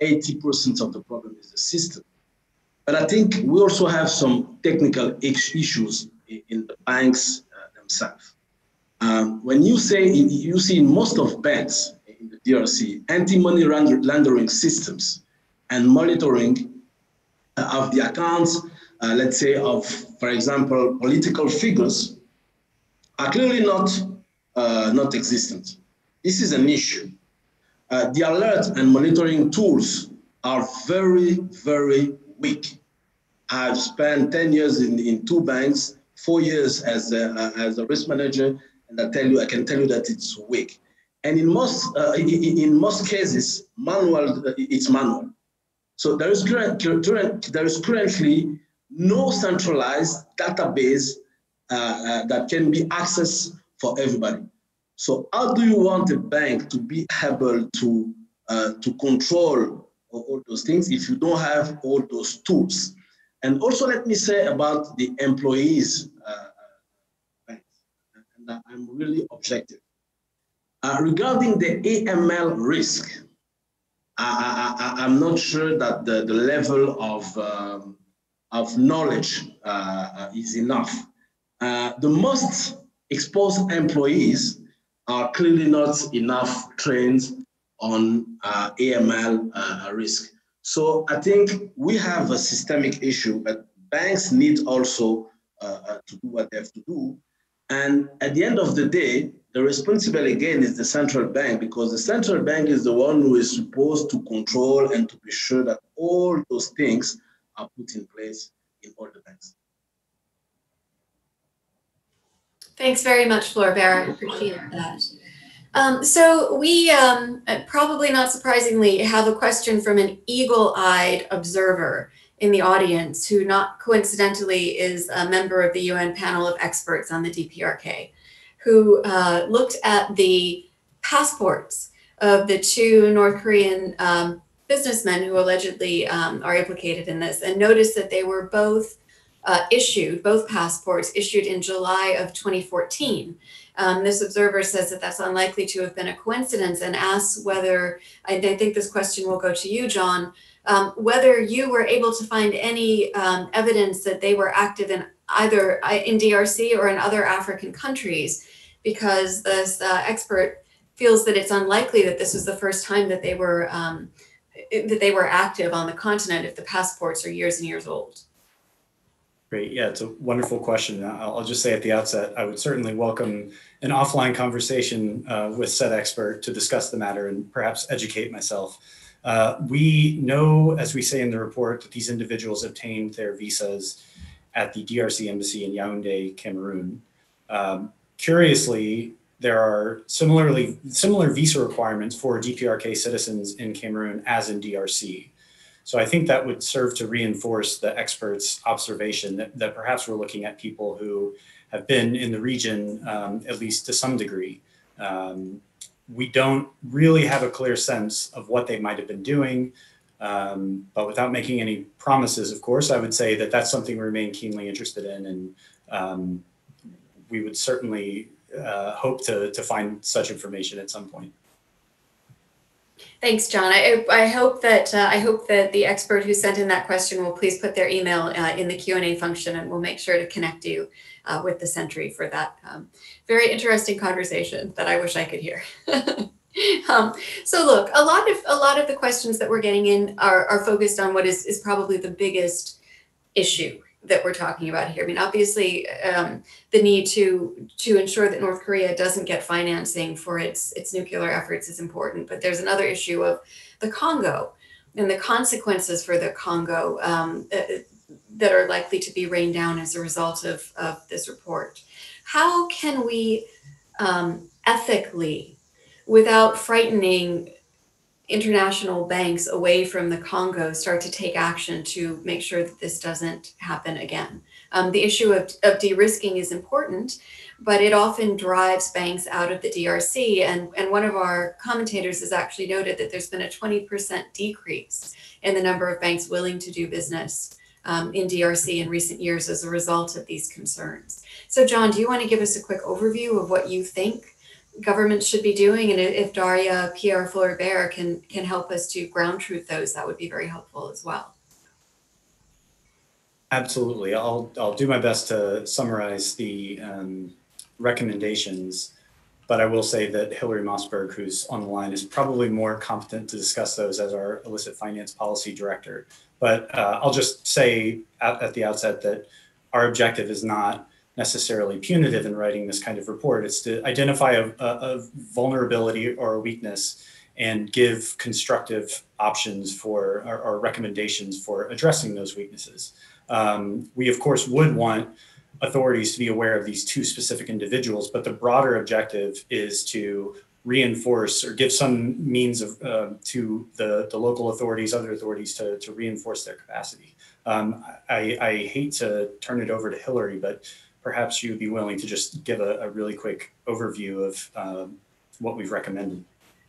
[SPEAKER 6] 80% uh, of the problem is the system. But I think we also have some technical issues in the banks uh, themselves. Um, when you say, you see in most of banks in the DRC, anti-money laundering systems and monitoring of the accounts, uh, let's say of, for example, political figures are clearly not, uh, not existent. This is an issue. Uh, the alert and monitoring tools are very, very weak. I've spent 10 years in, in two banks, four years as a, uh, as a risk manager, and I tell you, I can tell you that it's weak. And in most, uh, in, in, most cases, manual, uh, it's manual. So there is, there is currently no centralized database uh, uh, that can be accessed for everybody. So how do you want a bank to be able to, uh, to control all those things if you don't have all those tools? And also let me say about the employees. Uh, and I'm really objective. Uh, regarding the AML risk, I, am not sure that the, the level of, um, of knowledge uh, is enough. Uh, the most exposed employees are clearly not enough trained on uh, AML uh, risk. So I think we have a systemic issue, but banks need also uh, uh, to do what they have to do. And at the end of the day, the responsible again is the central bank because the central bank is the one who is supposed to control and to be sure that all those things are put in place in all the banks.
[SPEAKER 1] Thanks very much, Floribert. I appreciate that. Um, so we, um, uh, probably not surprisingly, have a question from an eagle-eyed observer in the audience who not coincidentally is a member of the UN panel of experts on the DPRK, who uh, looked at the passports of the two North Korean um, businessmen who allegedly um, are implicated in this and noticed that they were both uh, issued, both passports issued in July of 2014. Um, this observer says that that's unlikely to have been a coincidence and asks whether, I think this question will go to you, John, um, whether you were able to find any um, evidence that they were active in either uh, in DRC or in other African countries, because this uh, expert feels that it's unlikely that this was the first time that they were um, that they were active on the continent if the passports are years and years old.
[SPEAKER 3] Great. Yeah, it's a wonderful question. I'll just say at the outset, I would certainly welcome an offline conversation uh, with said expert to discuss the matter and perhaps educate myself. Uh, we know, as we say in the report, that these individuals obtained their visas at the DRC embassy in Yaoundé, Cameroon. Um, curiously, there are similarly similar visa requirements for DPRK citizens in Cameroon as in DRC. So I think that would serve to reinforce the experts' observation that, that perhaps we're looking at people who have been in the region, um, at least to some degree. Um, we don't really have a clear sense of what they might have been doing. Um, but without making any promises, of course, I would say that that's something we remain keenly interested in. And um, we would certainly uh, hope to, to find such information at some point.
[SPEAKER 1] Thanks, John. I, I hope that uh, I hope that the expert who sent in that question will please put their email uh, in the Q and A function, and we'll make sure to connect you uh, with the Sentry for that um, very interesting conversation that I wish I could hear. um, so, look, a lot of a lot of the questions that we're getting in are, are focused on what is is probably the biggest issue that we're talking about here. I mean, obviously, um, the need to to ensure that North Korea doesn't get financing for its its nuclear efforts is important. But there's another issue of the Congo and the consequences for the Congo um, uh, that are likely to be rained down as a result of of this report. How can we um, ethically, without frightening international banks away from the Congo start to take action to make sure that this doesn't happen again. Um, the issue of, of de-risking is important, but it often drives banks out of the DRC. And, and one of our commentators has actually noted that there's been a 20% decrease in the number of banks willing to do business um, in DRC in recent years as a result of these concerns. So John, do you want to give us a quick overview of what you think governments should be doing. And if Daria Pierre Floribert can can help us to ground truth those, that would be very helpful as well.
[SPEAKER 3] Absolutely. I'll I'll do my best to summarize the um, recommendations, but I will say that Hilary Mossberg, who's on the line, is probably more competent to discuss those as our illicit finance policy director. But uh, I'll just say at, at the outset that our objective is not necessarily punitive in writing this kind of report. It's to identify a, a, vulnerability or a weakness and give constructive options for or, or recommendations for addressing those weaknesses. Um, we, of course, would want authorities to be aware of these two specific individuals, but the broader objective is to reinforce or give some means of uh, to the, the local authorities, other authorities to, to reinforce their capacity. Um, I, I hate to turn it over to Hilary, but perhaps you'd be willing to just give a, a really quick overview of um, what we've recommended.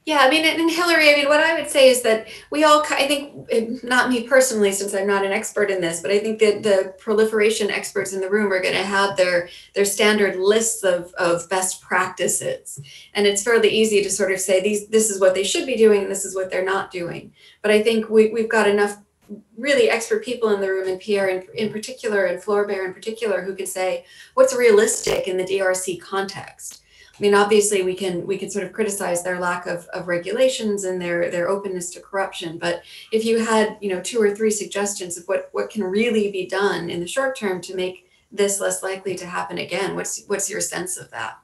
[SPEAKER 1] Yeah, I mean, and Hilary, I mean, what I would say is that we all, I think, not me personally, since I'm not an expert in this, but I think that the proliferation experts in the room are going to have their their standard lists of, of best practices, and it's fairly easy to sort of say these this is what they should be doing, and this is what they're not doing. But I think we we've got enough really expert people in the room, and Pierre in, in particular, and Floribert in particular, who can say what's realistic in the DRC context I mean, obviously, we can we can sort of criticize their lack of, of regulations and their their openness to corruption. But if you had, you know, two or three suggestions of what what can really be done in the short term to make this less likely to happen again, what's what's your sense of that?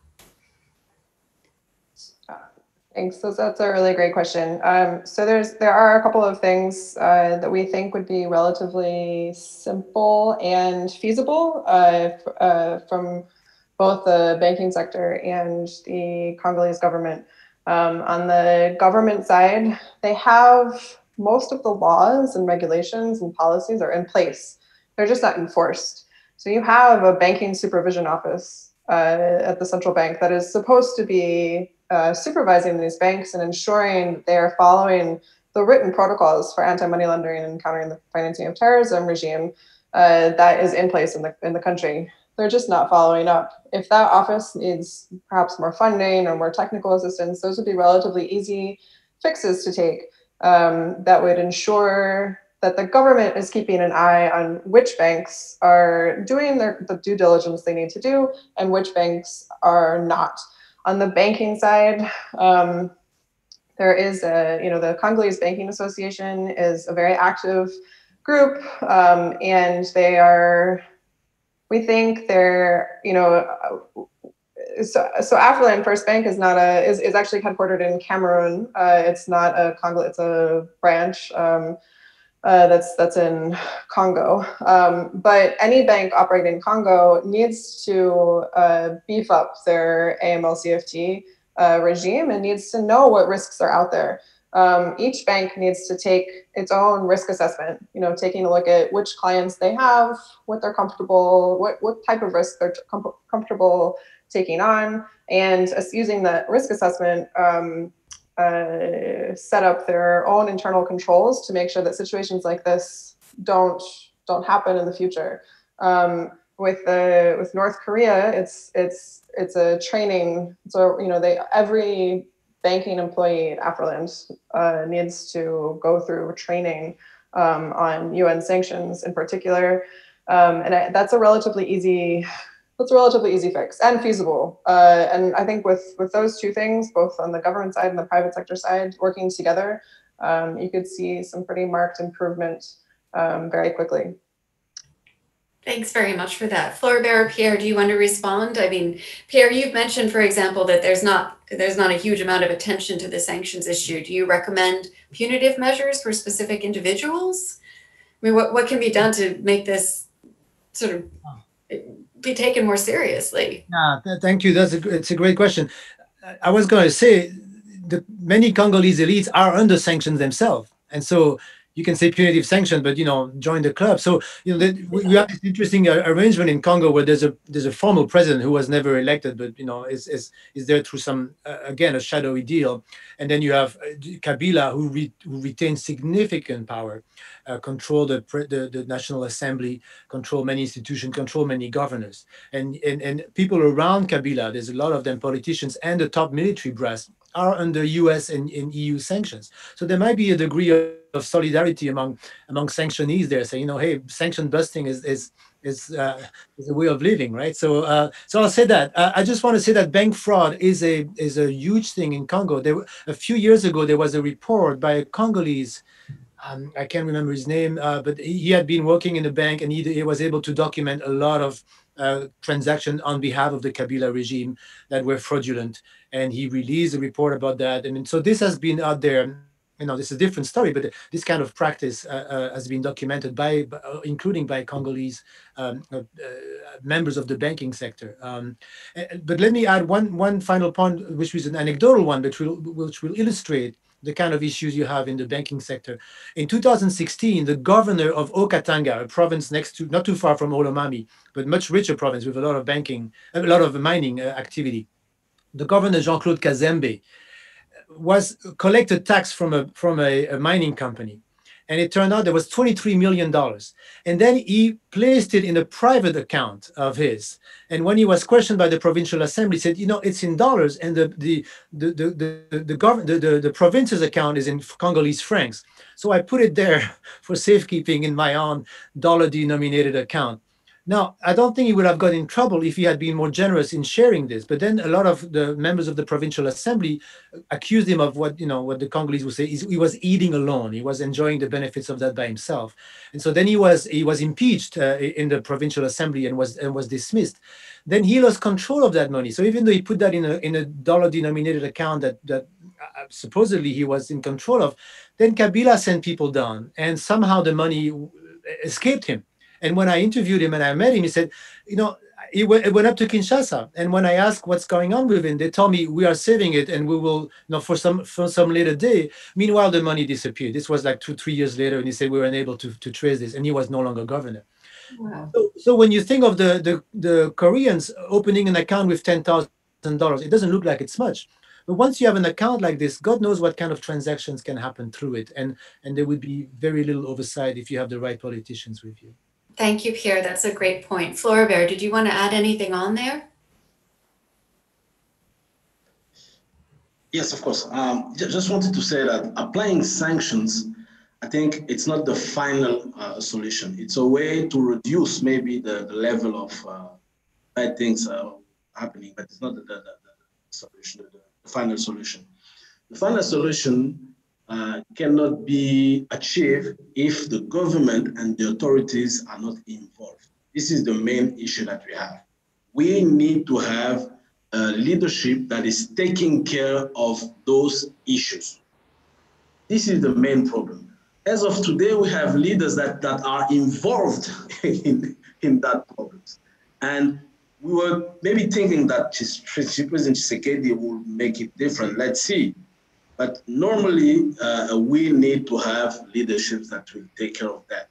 [SPEAKER 2] Thanks. So that's a really great question. Um, so there's there are a couple of things uh, that we think would be relatively simple and feasible uh, uh, from both the banking sector and the Congolese government. Um, on the government side, they have most of the laws and regulations and policies are in place. They're just not enforced. So you have a banking supervision office uh, at the central bank that is supposed to be uh, supervising these banks and ensuring they are following the written protocols for anti-money laundering and countering the financing of terrorism regime uh, that is in place in the in the country they're just not following up. If that office needs perhaps more funding or more technical assistance, those would be relatively easy fixes to take um, that would ensure that the government is keeping an eye on which banks are doing their, the due diligence they need to do and which banks are not. On the banking side, um, there is a, you know, the Congolese Banking Association is a very active group um, and they are we think they're, you know, so, so Afriland First Bank is not a is, is actually headquartered in Cameroon. Uh, it's not a Congo. It's a branch um, uh, that's that's in Congo. Um, but any bank operating in Congo needs to uh, beef up their AML CFT uh, regime and needs to know what risks are out there um, each bank needs to take its own risk assessment, you know, taking a look at which clients they have, what they're comfortable, what, what type of risk they're com comfortable taking on, and using that risk assessment, um, uh, set up their own internal controls to make sure that situations like this don't don't happen in the future. Um, with the with North Korea, it's it's it's a training. So you know, they every banking employee at Afriland uh, needs to go through training um, on UN sanctions in particular. Um, and I, that's a relatively easy, that's a relatively easy fix and feasible. Uh, and I think with, with those two things, both on the government side and the private sector side, working together, um, you could see some pretty marked improvement um, very quickly.
[SPEAKER 1] Thanks very much for that. Floribert, Pierre, do you want to respond? I mean, Pierre, you've mentioned, for example, that there's not there's not a huge amount of attention to the sanctions issue. Do you recommend punitive measures for specific individuals? I mean, what, what can be done to make this sort of be taken more seriously?
[SPEAKER 5] Yeah, thank you. That's a, it's a great question. I was going to say the many Congolese elites are under sanctions themselves. And so you can say punitive sanction, but you know, join the club. So you know, the, we have this interesting uh, arrangement in Congo where there's a there's a formal president who was never elected, but you know, is is is there through some uh, again a shadowy deal, and then you have uh, Kabila who, re, who retains significant power, uh, control the, the the National Assembly, control many institutions, control many governors, and and and people around Kabila. There's a lot of them politicians and the top military brass are under US and, and EU sanctions. So there might be a degree of, of solidarity among among sanctionees there, saying, you know, hey, sanction busting is is is, uh, is a way of living, right? So uh, so I'll say that. Uh, I just want to say that bank fraud is a is a huge thing in Congo. There a few years ago there was a report by a Congolese. Um, I can't remember his name, uh, but he had been working in a bank and he, he was able to document a lot of uh, transaction on behalf of the Kabila regime that were fraudulent. And he released a report about that. And so this has been out there. You know, this is a different story, but this kind of practice uh, uh, has been documented by, uh, including by Congolese um, uh, members of the banking sector. Um, but let me add one one final point, which is an anecdotal one, but will, which will illustrate the kind of issues you have in the banking sector. In 2016, the governor of Haut-Katanga, a province next to, not too far from Haut-Lomami, but much richer province with a lot of banking, a lot of mining uh, activity, the governor Jean-Claude Kazembe was collected tax from a from a, a mining company and it turned out there was $23 million. And then he placed it in a private account of his. And when he was questioned by the provincial assembly, he said, you know, it's in dollars and the the the the the, the, government, the, the, the province's account is in Congolese francs. So I put it there for safekeeping in my own dollar denominated account. Now, I don't think he would have got in trouble if he had been more generous in sharing this. But then a lot of the members of the provincial assembly accused him of what you know what the Congolese would say is he was eating alone. He was enjoying the benefits of that by himself, and so then he was he was impeached uh, in the provincial assembly and was and was dismissed. Then he lost control of that money. So even though he put that in a in a dollar denominated account that that uh, supposedly he was in control of, then Kabila sent people down, and somehow the money escaped him and when I interviewed him and I met him, he said, you know, he went, it went up to Kinshasa. And when I asked what's going on with him, they told me we are saving it and we will, you know, for some for some later day. Meanwhile, the money disappeared. This was like two, three years later, and he said we were unable to, to trace this, and he was no longer governor. Wow. So, so when you think of the, the, the Koreans opening an account with ten thousand dollars, it doesn't look like it's much. But once you have an account like this, God knows what kind of transactions can happen through it. And, and there would be very little oversight if you have the right politicians with you.
[SPEAKER 1] Thank you, Pierre. That's a great point. Floribert, did you want to add anything on there?
[SPEAKER 6] Yes, of course. Um, just wanted to say that applying sanctions, I think it's not the final uh, solution. It's a way to reduce maybe the, the level of uh, bad things uh, happening, but it's not the, the, the, solution, the final solution. The final solution uh, cannot be achieved if the government and the authorities are not involved. This is the main issue that we have. We need to have a leadership that is taking care of those issues. This is the main problem. As of today, we have leaders that, that are involved in, in that problem. And we were maybe thinking that President Tshisekedi will make it different. Let's see. But normally, uh, we need to have leaderships that will take care of that.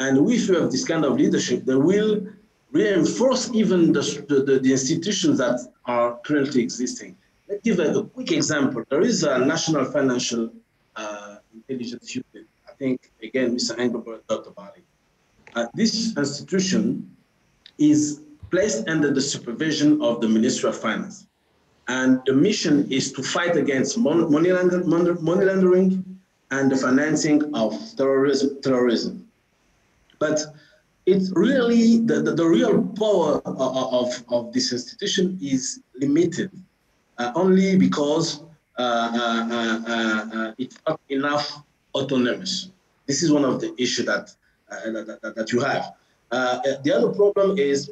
[SPEAKER 6] And if you have this kind of leadership, they will reinforce even the, the, the institutions that are currently existing. Let's give a, a, quick example. There is a National Financial uh, Intelligence Unit. I think, again, Mr. Englebert talked about it. Uh, this institution is placed under the supervision of the Ministry of Finance. And the mission is to fight against money, laundering and the financing of terrorism. terrorism. But it's really, the, the, the real power of, of, this institution is limited uh, only because uh, uh, uh, uh it's not enough autonomous. This is one of the issues that, uh, that, that, you have. the other problem is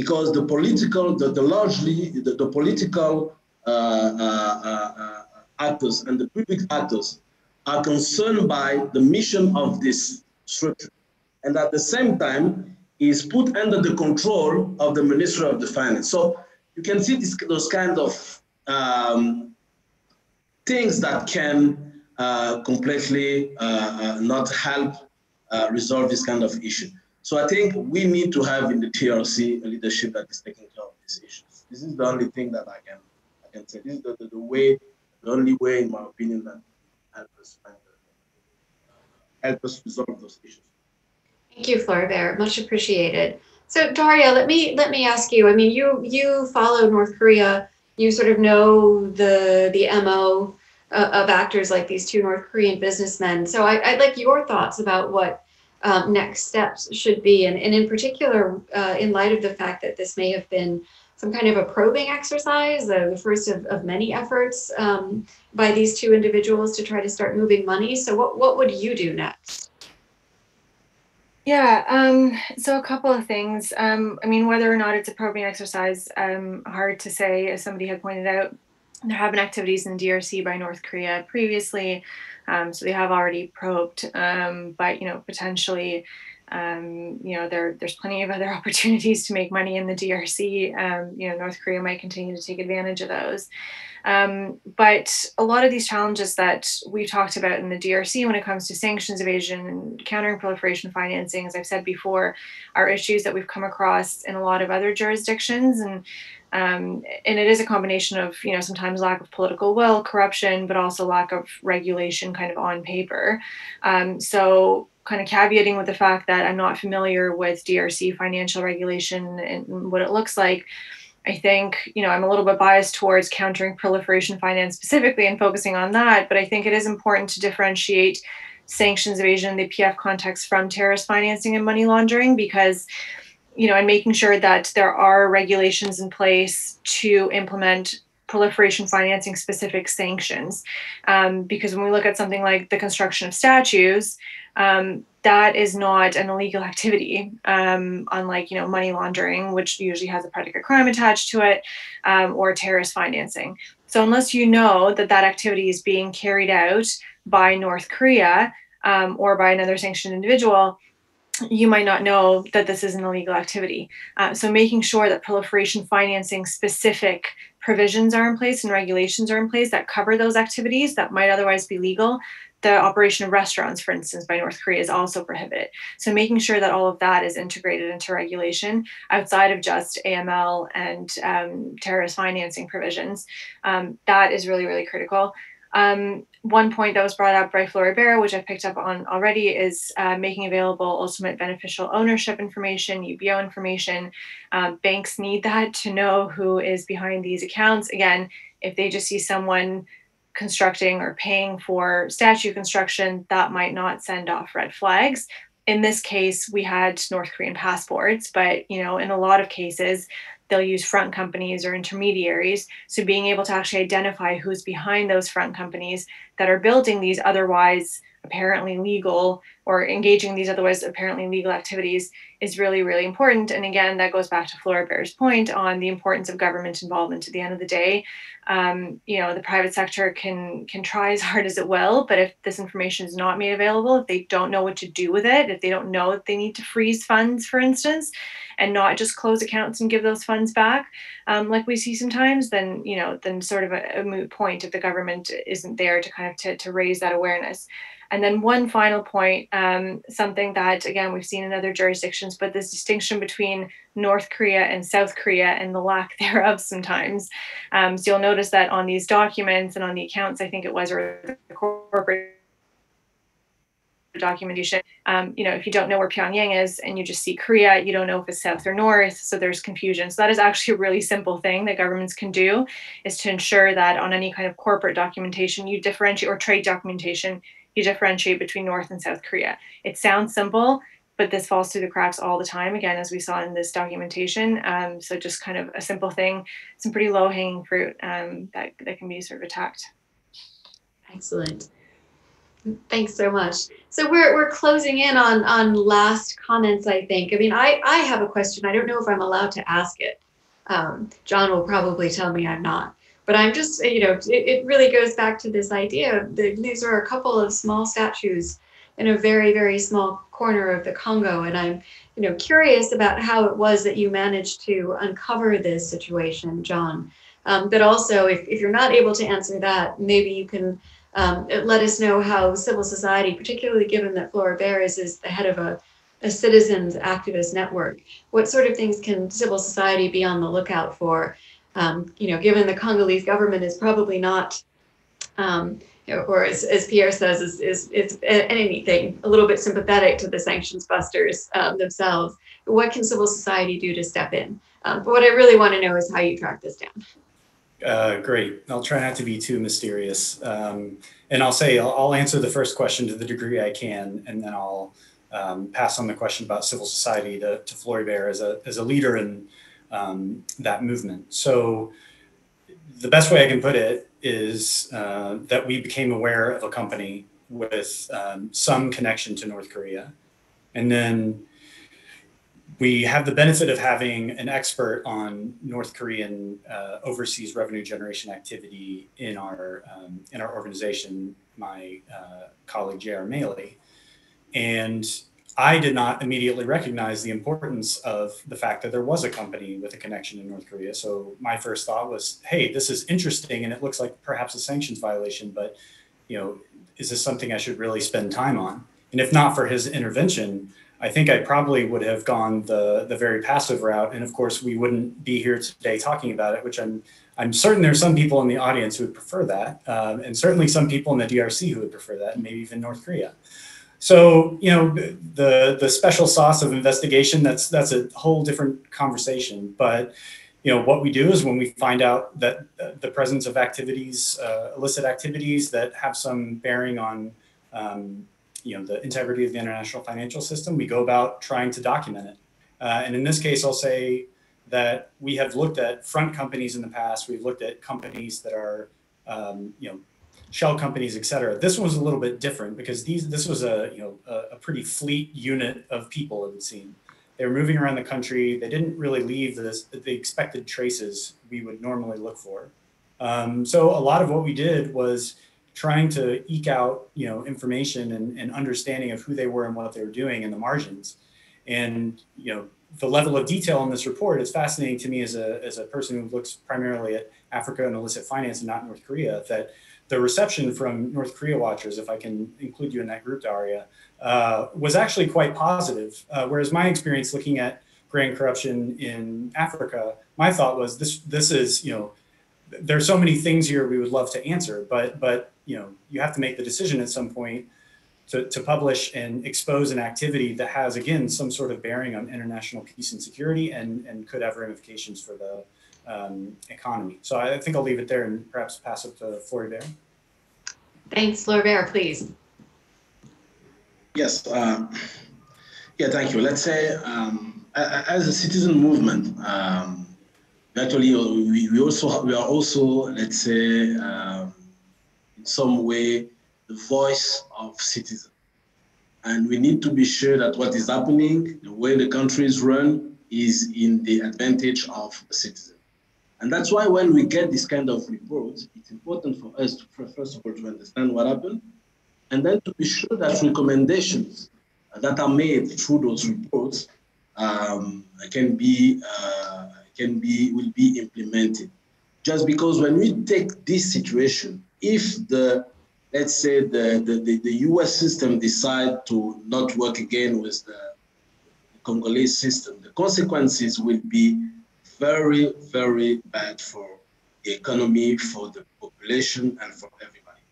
[SPEAKER 6] because the political, the, the largely, the, the political uh, uh, uh, actors and the public actors are concerned by the mission of this structure. And at the same time, is put under the control of the Ministry of the Finance. So you can see this, those kind of um, things that can uh, completely uh, uh, not help resolve this kind of issue. So I think we need to have in the DRC a leadership that is taking care of these issues. This is the only thing that I can I can say. This is the, the, the way, the only way, in my opinion, that help us find, help us resolve those issues.
[SPEAKER 1] Thank you, Floribert. Much appreciated. So Daria, let me let me ask you. I mean, you you follow North Korea. You sort of know the the mo uh, of actors like these two North Korean businessmen. So I, would like your thoughts about what um, next steps should be. And, and in particular, uh, in light of the fact that this may have been some kind of a probing exercise, uh, the first of, of many efforts um, by these two individuals to try to start moving money. So, what, what would you do next?
[SPEAKER 4] Yeah, um, so a couple of things. Um, I mean, whether or not it's a probing exercise, um, hard to say, as somebody had pointed out. There have been activities in DRC by North Korea previously. Um, so they have already probed, um, but you know potentially Um, you know, there there's plenty of other opportunities to make money in the DRC. Um, you know, North Korea might continue to take advantage of those. Um, but a lot of these challenges that we've talked about in the DRC when it comes to sanctions evasion and countering proliferation financing, as I've said before, are issues that we've come across in a lot of other jurisdictions. And um, and it is a combination of you know sometimes lack of political will, corruption, but also lack of regulation, kind of on paper. Um, so kind of caveating with the fact that I'm not familiar with DRC financial regulation and what it looks like. I think, you know, I'm a little bit biased towards countering proliferation finance specifically and focusing on that, but I think it is important to differentiate sanctions evasion in the PF context from terrorist financing and money laundering because, you know, and making sure that there are regulations in place to implement proliferation financing specific sanctions. Um, because when we look at something like the construction of statues, um, that is not an illegal activity, um, unlike you know money laundering, which usually has a predicate crime attached to it, um, or terrorist financing. So unless you know that that activity is being carried out by North Korea um, or by another sanctioned individual, you might not know that this is an illegal activity. Uh, so making sure that proliferation financing specific provisions are in place and regulations are in place that cover those activities that might otherwise be legal the operation of restaurants, for instance, by North Korea is also prohibited. So making sure that all of that is integrated into regulation outside of just AML and um, terrorist financing provisions, um, that is really, really critical. Um, one point that was brought up by Floribert, which I picked up on already, is uh, making available ultimate beneficial ownership information, UBO information. Um, banks need that to know who is behind these accounts. Again, if they just see someone constructing or paying for statue construction, that might not send off red flags. In this case, we had North Korean passports, but you know, in a lot of cases, they'll use front companies or intermediaries. So being able to actually identify who's behind those front companies that are building these otherwise apparently legal or engaging these otherwise apparently legal activities is really, really important. And again, that goes back to Floribert's point on the importance of government involvement. At the end of the day, um, you know, the private sector can can try as hard as it will, but if this information is not made available, if they don't know what to do with it, if they don't know that they need to freeze funds, for instance, and not just close accounts and give those funds back, um, like we see sometimes, then you know, then sort of a, a moot point if the government isn't there to kind of to, to raise that awareness. And then one final point, um, something that again we've seen in other jurisdictions, but this distinction between North Korea and South Korea and the lack thereof sometimes. Um, so you'll notice that on these documents and on the accounts, I think it was, or the corporate documentation. Um, you know, if you don't know where Pyongyang is and you just see Korea, you don't know if it's south or north, so there's confusion. So that is actually a really simple thing that governments can do is to ensure that on any kind of corporate documentation, you differentiate or trade documentation, you differentiate between North and South Korea. It sounds simple, but this falls through the cracks all the time, again, as we saw in this documentation. Um, so just kind of a simple thing, some pretty low hanging fruit um, that, that can be sort of attacked.
[SPEAKER 1] Excellent. Thanks so much. So we're, we're closing in on, on last comments, I think. I mean, I, I have a question. I don't know if I'm allowed to ask it. Um, John will probably tell me I'm not. But I'm just, you know, it, it really goes back to this idea. that these are a couple of small statues in a very, very small corner of the Congo. And I'm, you know, curious about how it was that you managed to uncover this situation, John. Um, but also, if, if you're not able to answer that, maybe you can um, let us know how civil society, particularly given that Floribert's is the head of a, a citizens activist network, what sort of things can civil society be on the lookout for um, you know, given the Congolese government is probably not, um, or as, as, Pierre says, is, is, is anything a little bit sympathetic to the sanctions busters um, themselves. What can civil society do to step in? Um, but what I really want to know is how you track this down.
[SPEAKER 3] Uh, great. I'll try not to be too mysterious. Um, and I'll say I'll, I'll, answer the first question to the degree I can, and then I'll um, pass on the question about civil society to, to Floribert as a, as a leader in um, that movement. So the best way I can put it is uh, that we became aware of a company with um, some connection to North Korea. And then we have the benefit of having an expert on North Korean uh, overseas revenue generation activity in our um, in our organization, my uh, colleague J.R. Mailey. And I did not immediately recognize the importance of the fact that there was a company with a connection in North Korea. So my first thought was, hey, this is interesting and it looks like perhaps a sanctions violation, but you know, is this something I should really spend time on? And if not for his intervention, I think I probably would have gone the the very passive route. And of course, we wouldn't be here today talking about it, which I'm I'm certain there are some people in the audience who would prefer that, um, and certainly some people in the DRC who would prefer that, and maybe even North Korea. So you know the the special sauce of investigation that's that's a whole different conversation. But you know what we do is when we find out that the presence of activities, uh, illicit activities that have some bearing on um, you know the integrity of the international financial system, we go about trying to document it. Uh, and in this case, I'll say that we have looked at front companies in the past. We've looked at companies that are um, you know shell companies, et cetera. This one was a little bit different because these this was a you know a, a, pretty fleet unit of people it would seem. They were moving around the country. They didn't really leave the, the expected traces we would normally look for. Um, so a lot of what we did was trying to eke out you know information and, and understanding of who they were and what they were doing in the margins. And you know the level of detail in this report is fascinating to me as a, as a person who looks primarily at Africa and illicit finance and not North Korea, that the reception from North Korea watchers, if I can include you in that group, Daria, uh, was actually quite positive. Uh, whereas my experience looking at grand corruption in Africa, my thought was this: this is you know, there's so many things here we would love to answer, but but you know, you have to make the decision at some point to, to publish and expose an activity that has again some sort of bearing on international peace and security and and could have ramifications for the um, economy. So I think I'll leave it there and perhaps pass it to Floribert.
[SPEAKER 1] Thanks, Floribert, please.
[SPEAKER 6] Yes. Uh, yeah, thank you. Let's say um, as a citizen movement, um, actually uh, we, we also we are also let's say um, in some way the voice of citizens, and we need to be sure that what is happening, the way the country is run, is in the advantage of the citizen. And that's why when we get this kind of reports, it's important for us to, first of all, to understand what happened, and then to be sure that recommendations that are made through those reports um, can be uh, can be will be implemented. Just because when we take this situation, if the let's say the, the, the, the US system decide to not work again with the Congolese system, the consequences will be very, very bad for the economy, for the population, and for everybody.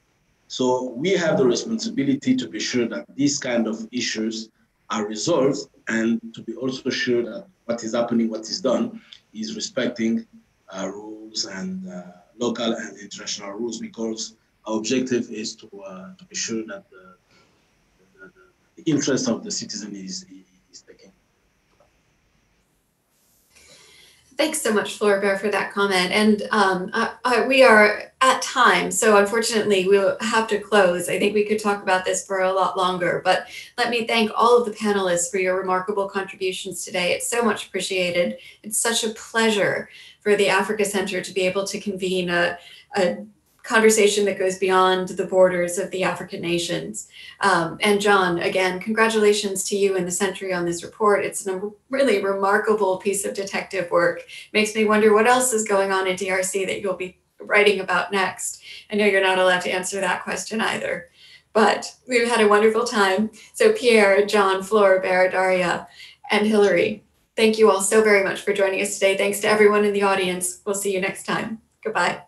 [SPEAKER 6] So we have the responsibility to be sure that these kind of issues are resolved and to be also sure that what is happening, what is done, is respecting uh, rules and uh, local and international rules because our objective is to, uh, to be sure that the, the, the, interest of the citizen is,
[SPEAKER 1] Thanks so much, Floribert, for that comment. And um, we are at time, so unfortunately we'll have to close. I think we could talk about this for a lot longer, but let me thank all of the panelists for your remarkable contributions today. It's so much appreciated. It's such a pleasure for the Africa Center to be able to convene a, a conversation that goes beyond the borders of the African nations. Um, and John, again, congratulations to you and the Sentry on this report. It's a really remarkable piece of detective work. Makes me wonder what else is going on in DRC that you'll be writing about next. I know you're not allowed to answer that question either. But we've had a wonderful time. So Pierre, John, Floribert, Daria, and Hilary, thank you all so very much for joining us today. Thanks to everyone in the audience. We'll see you next time. Goodbye.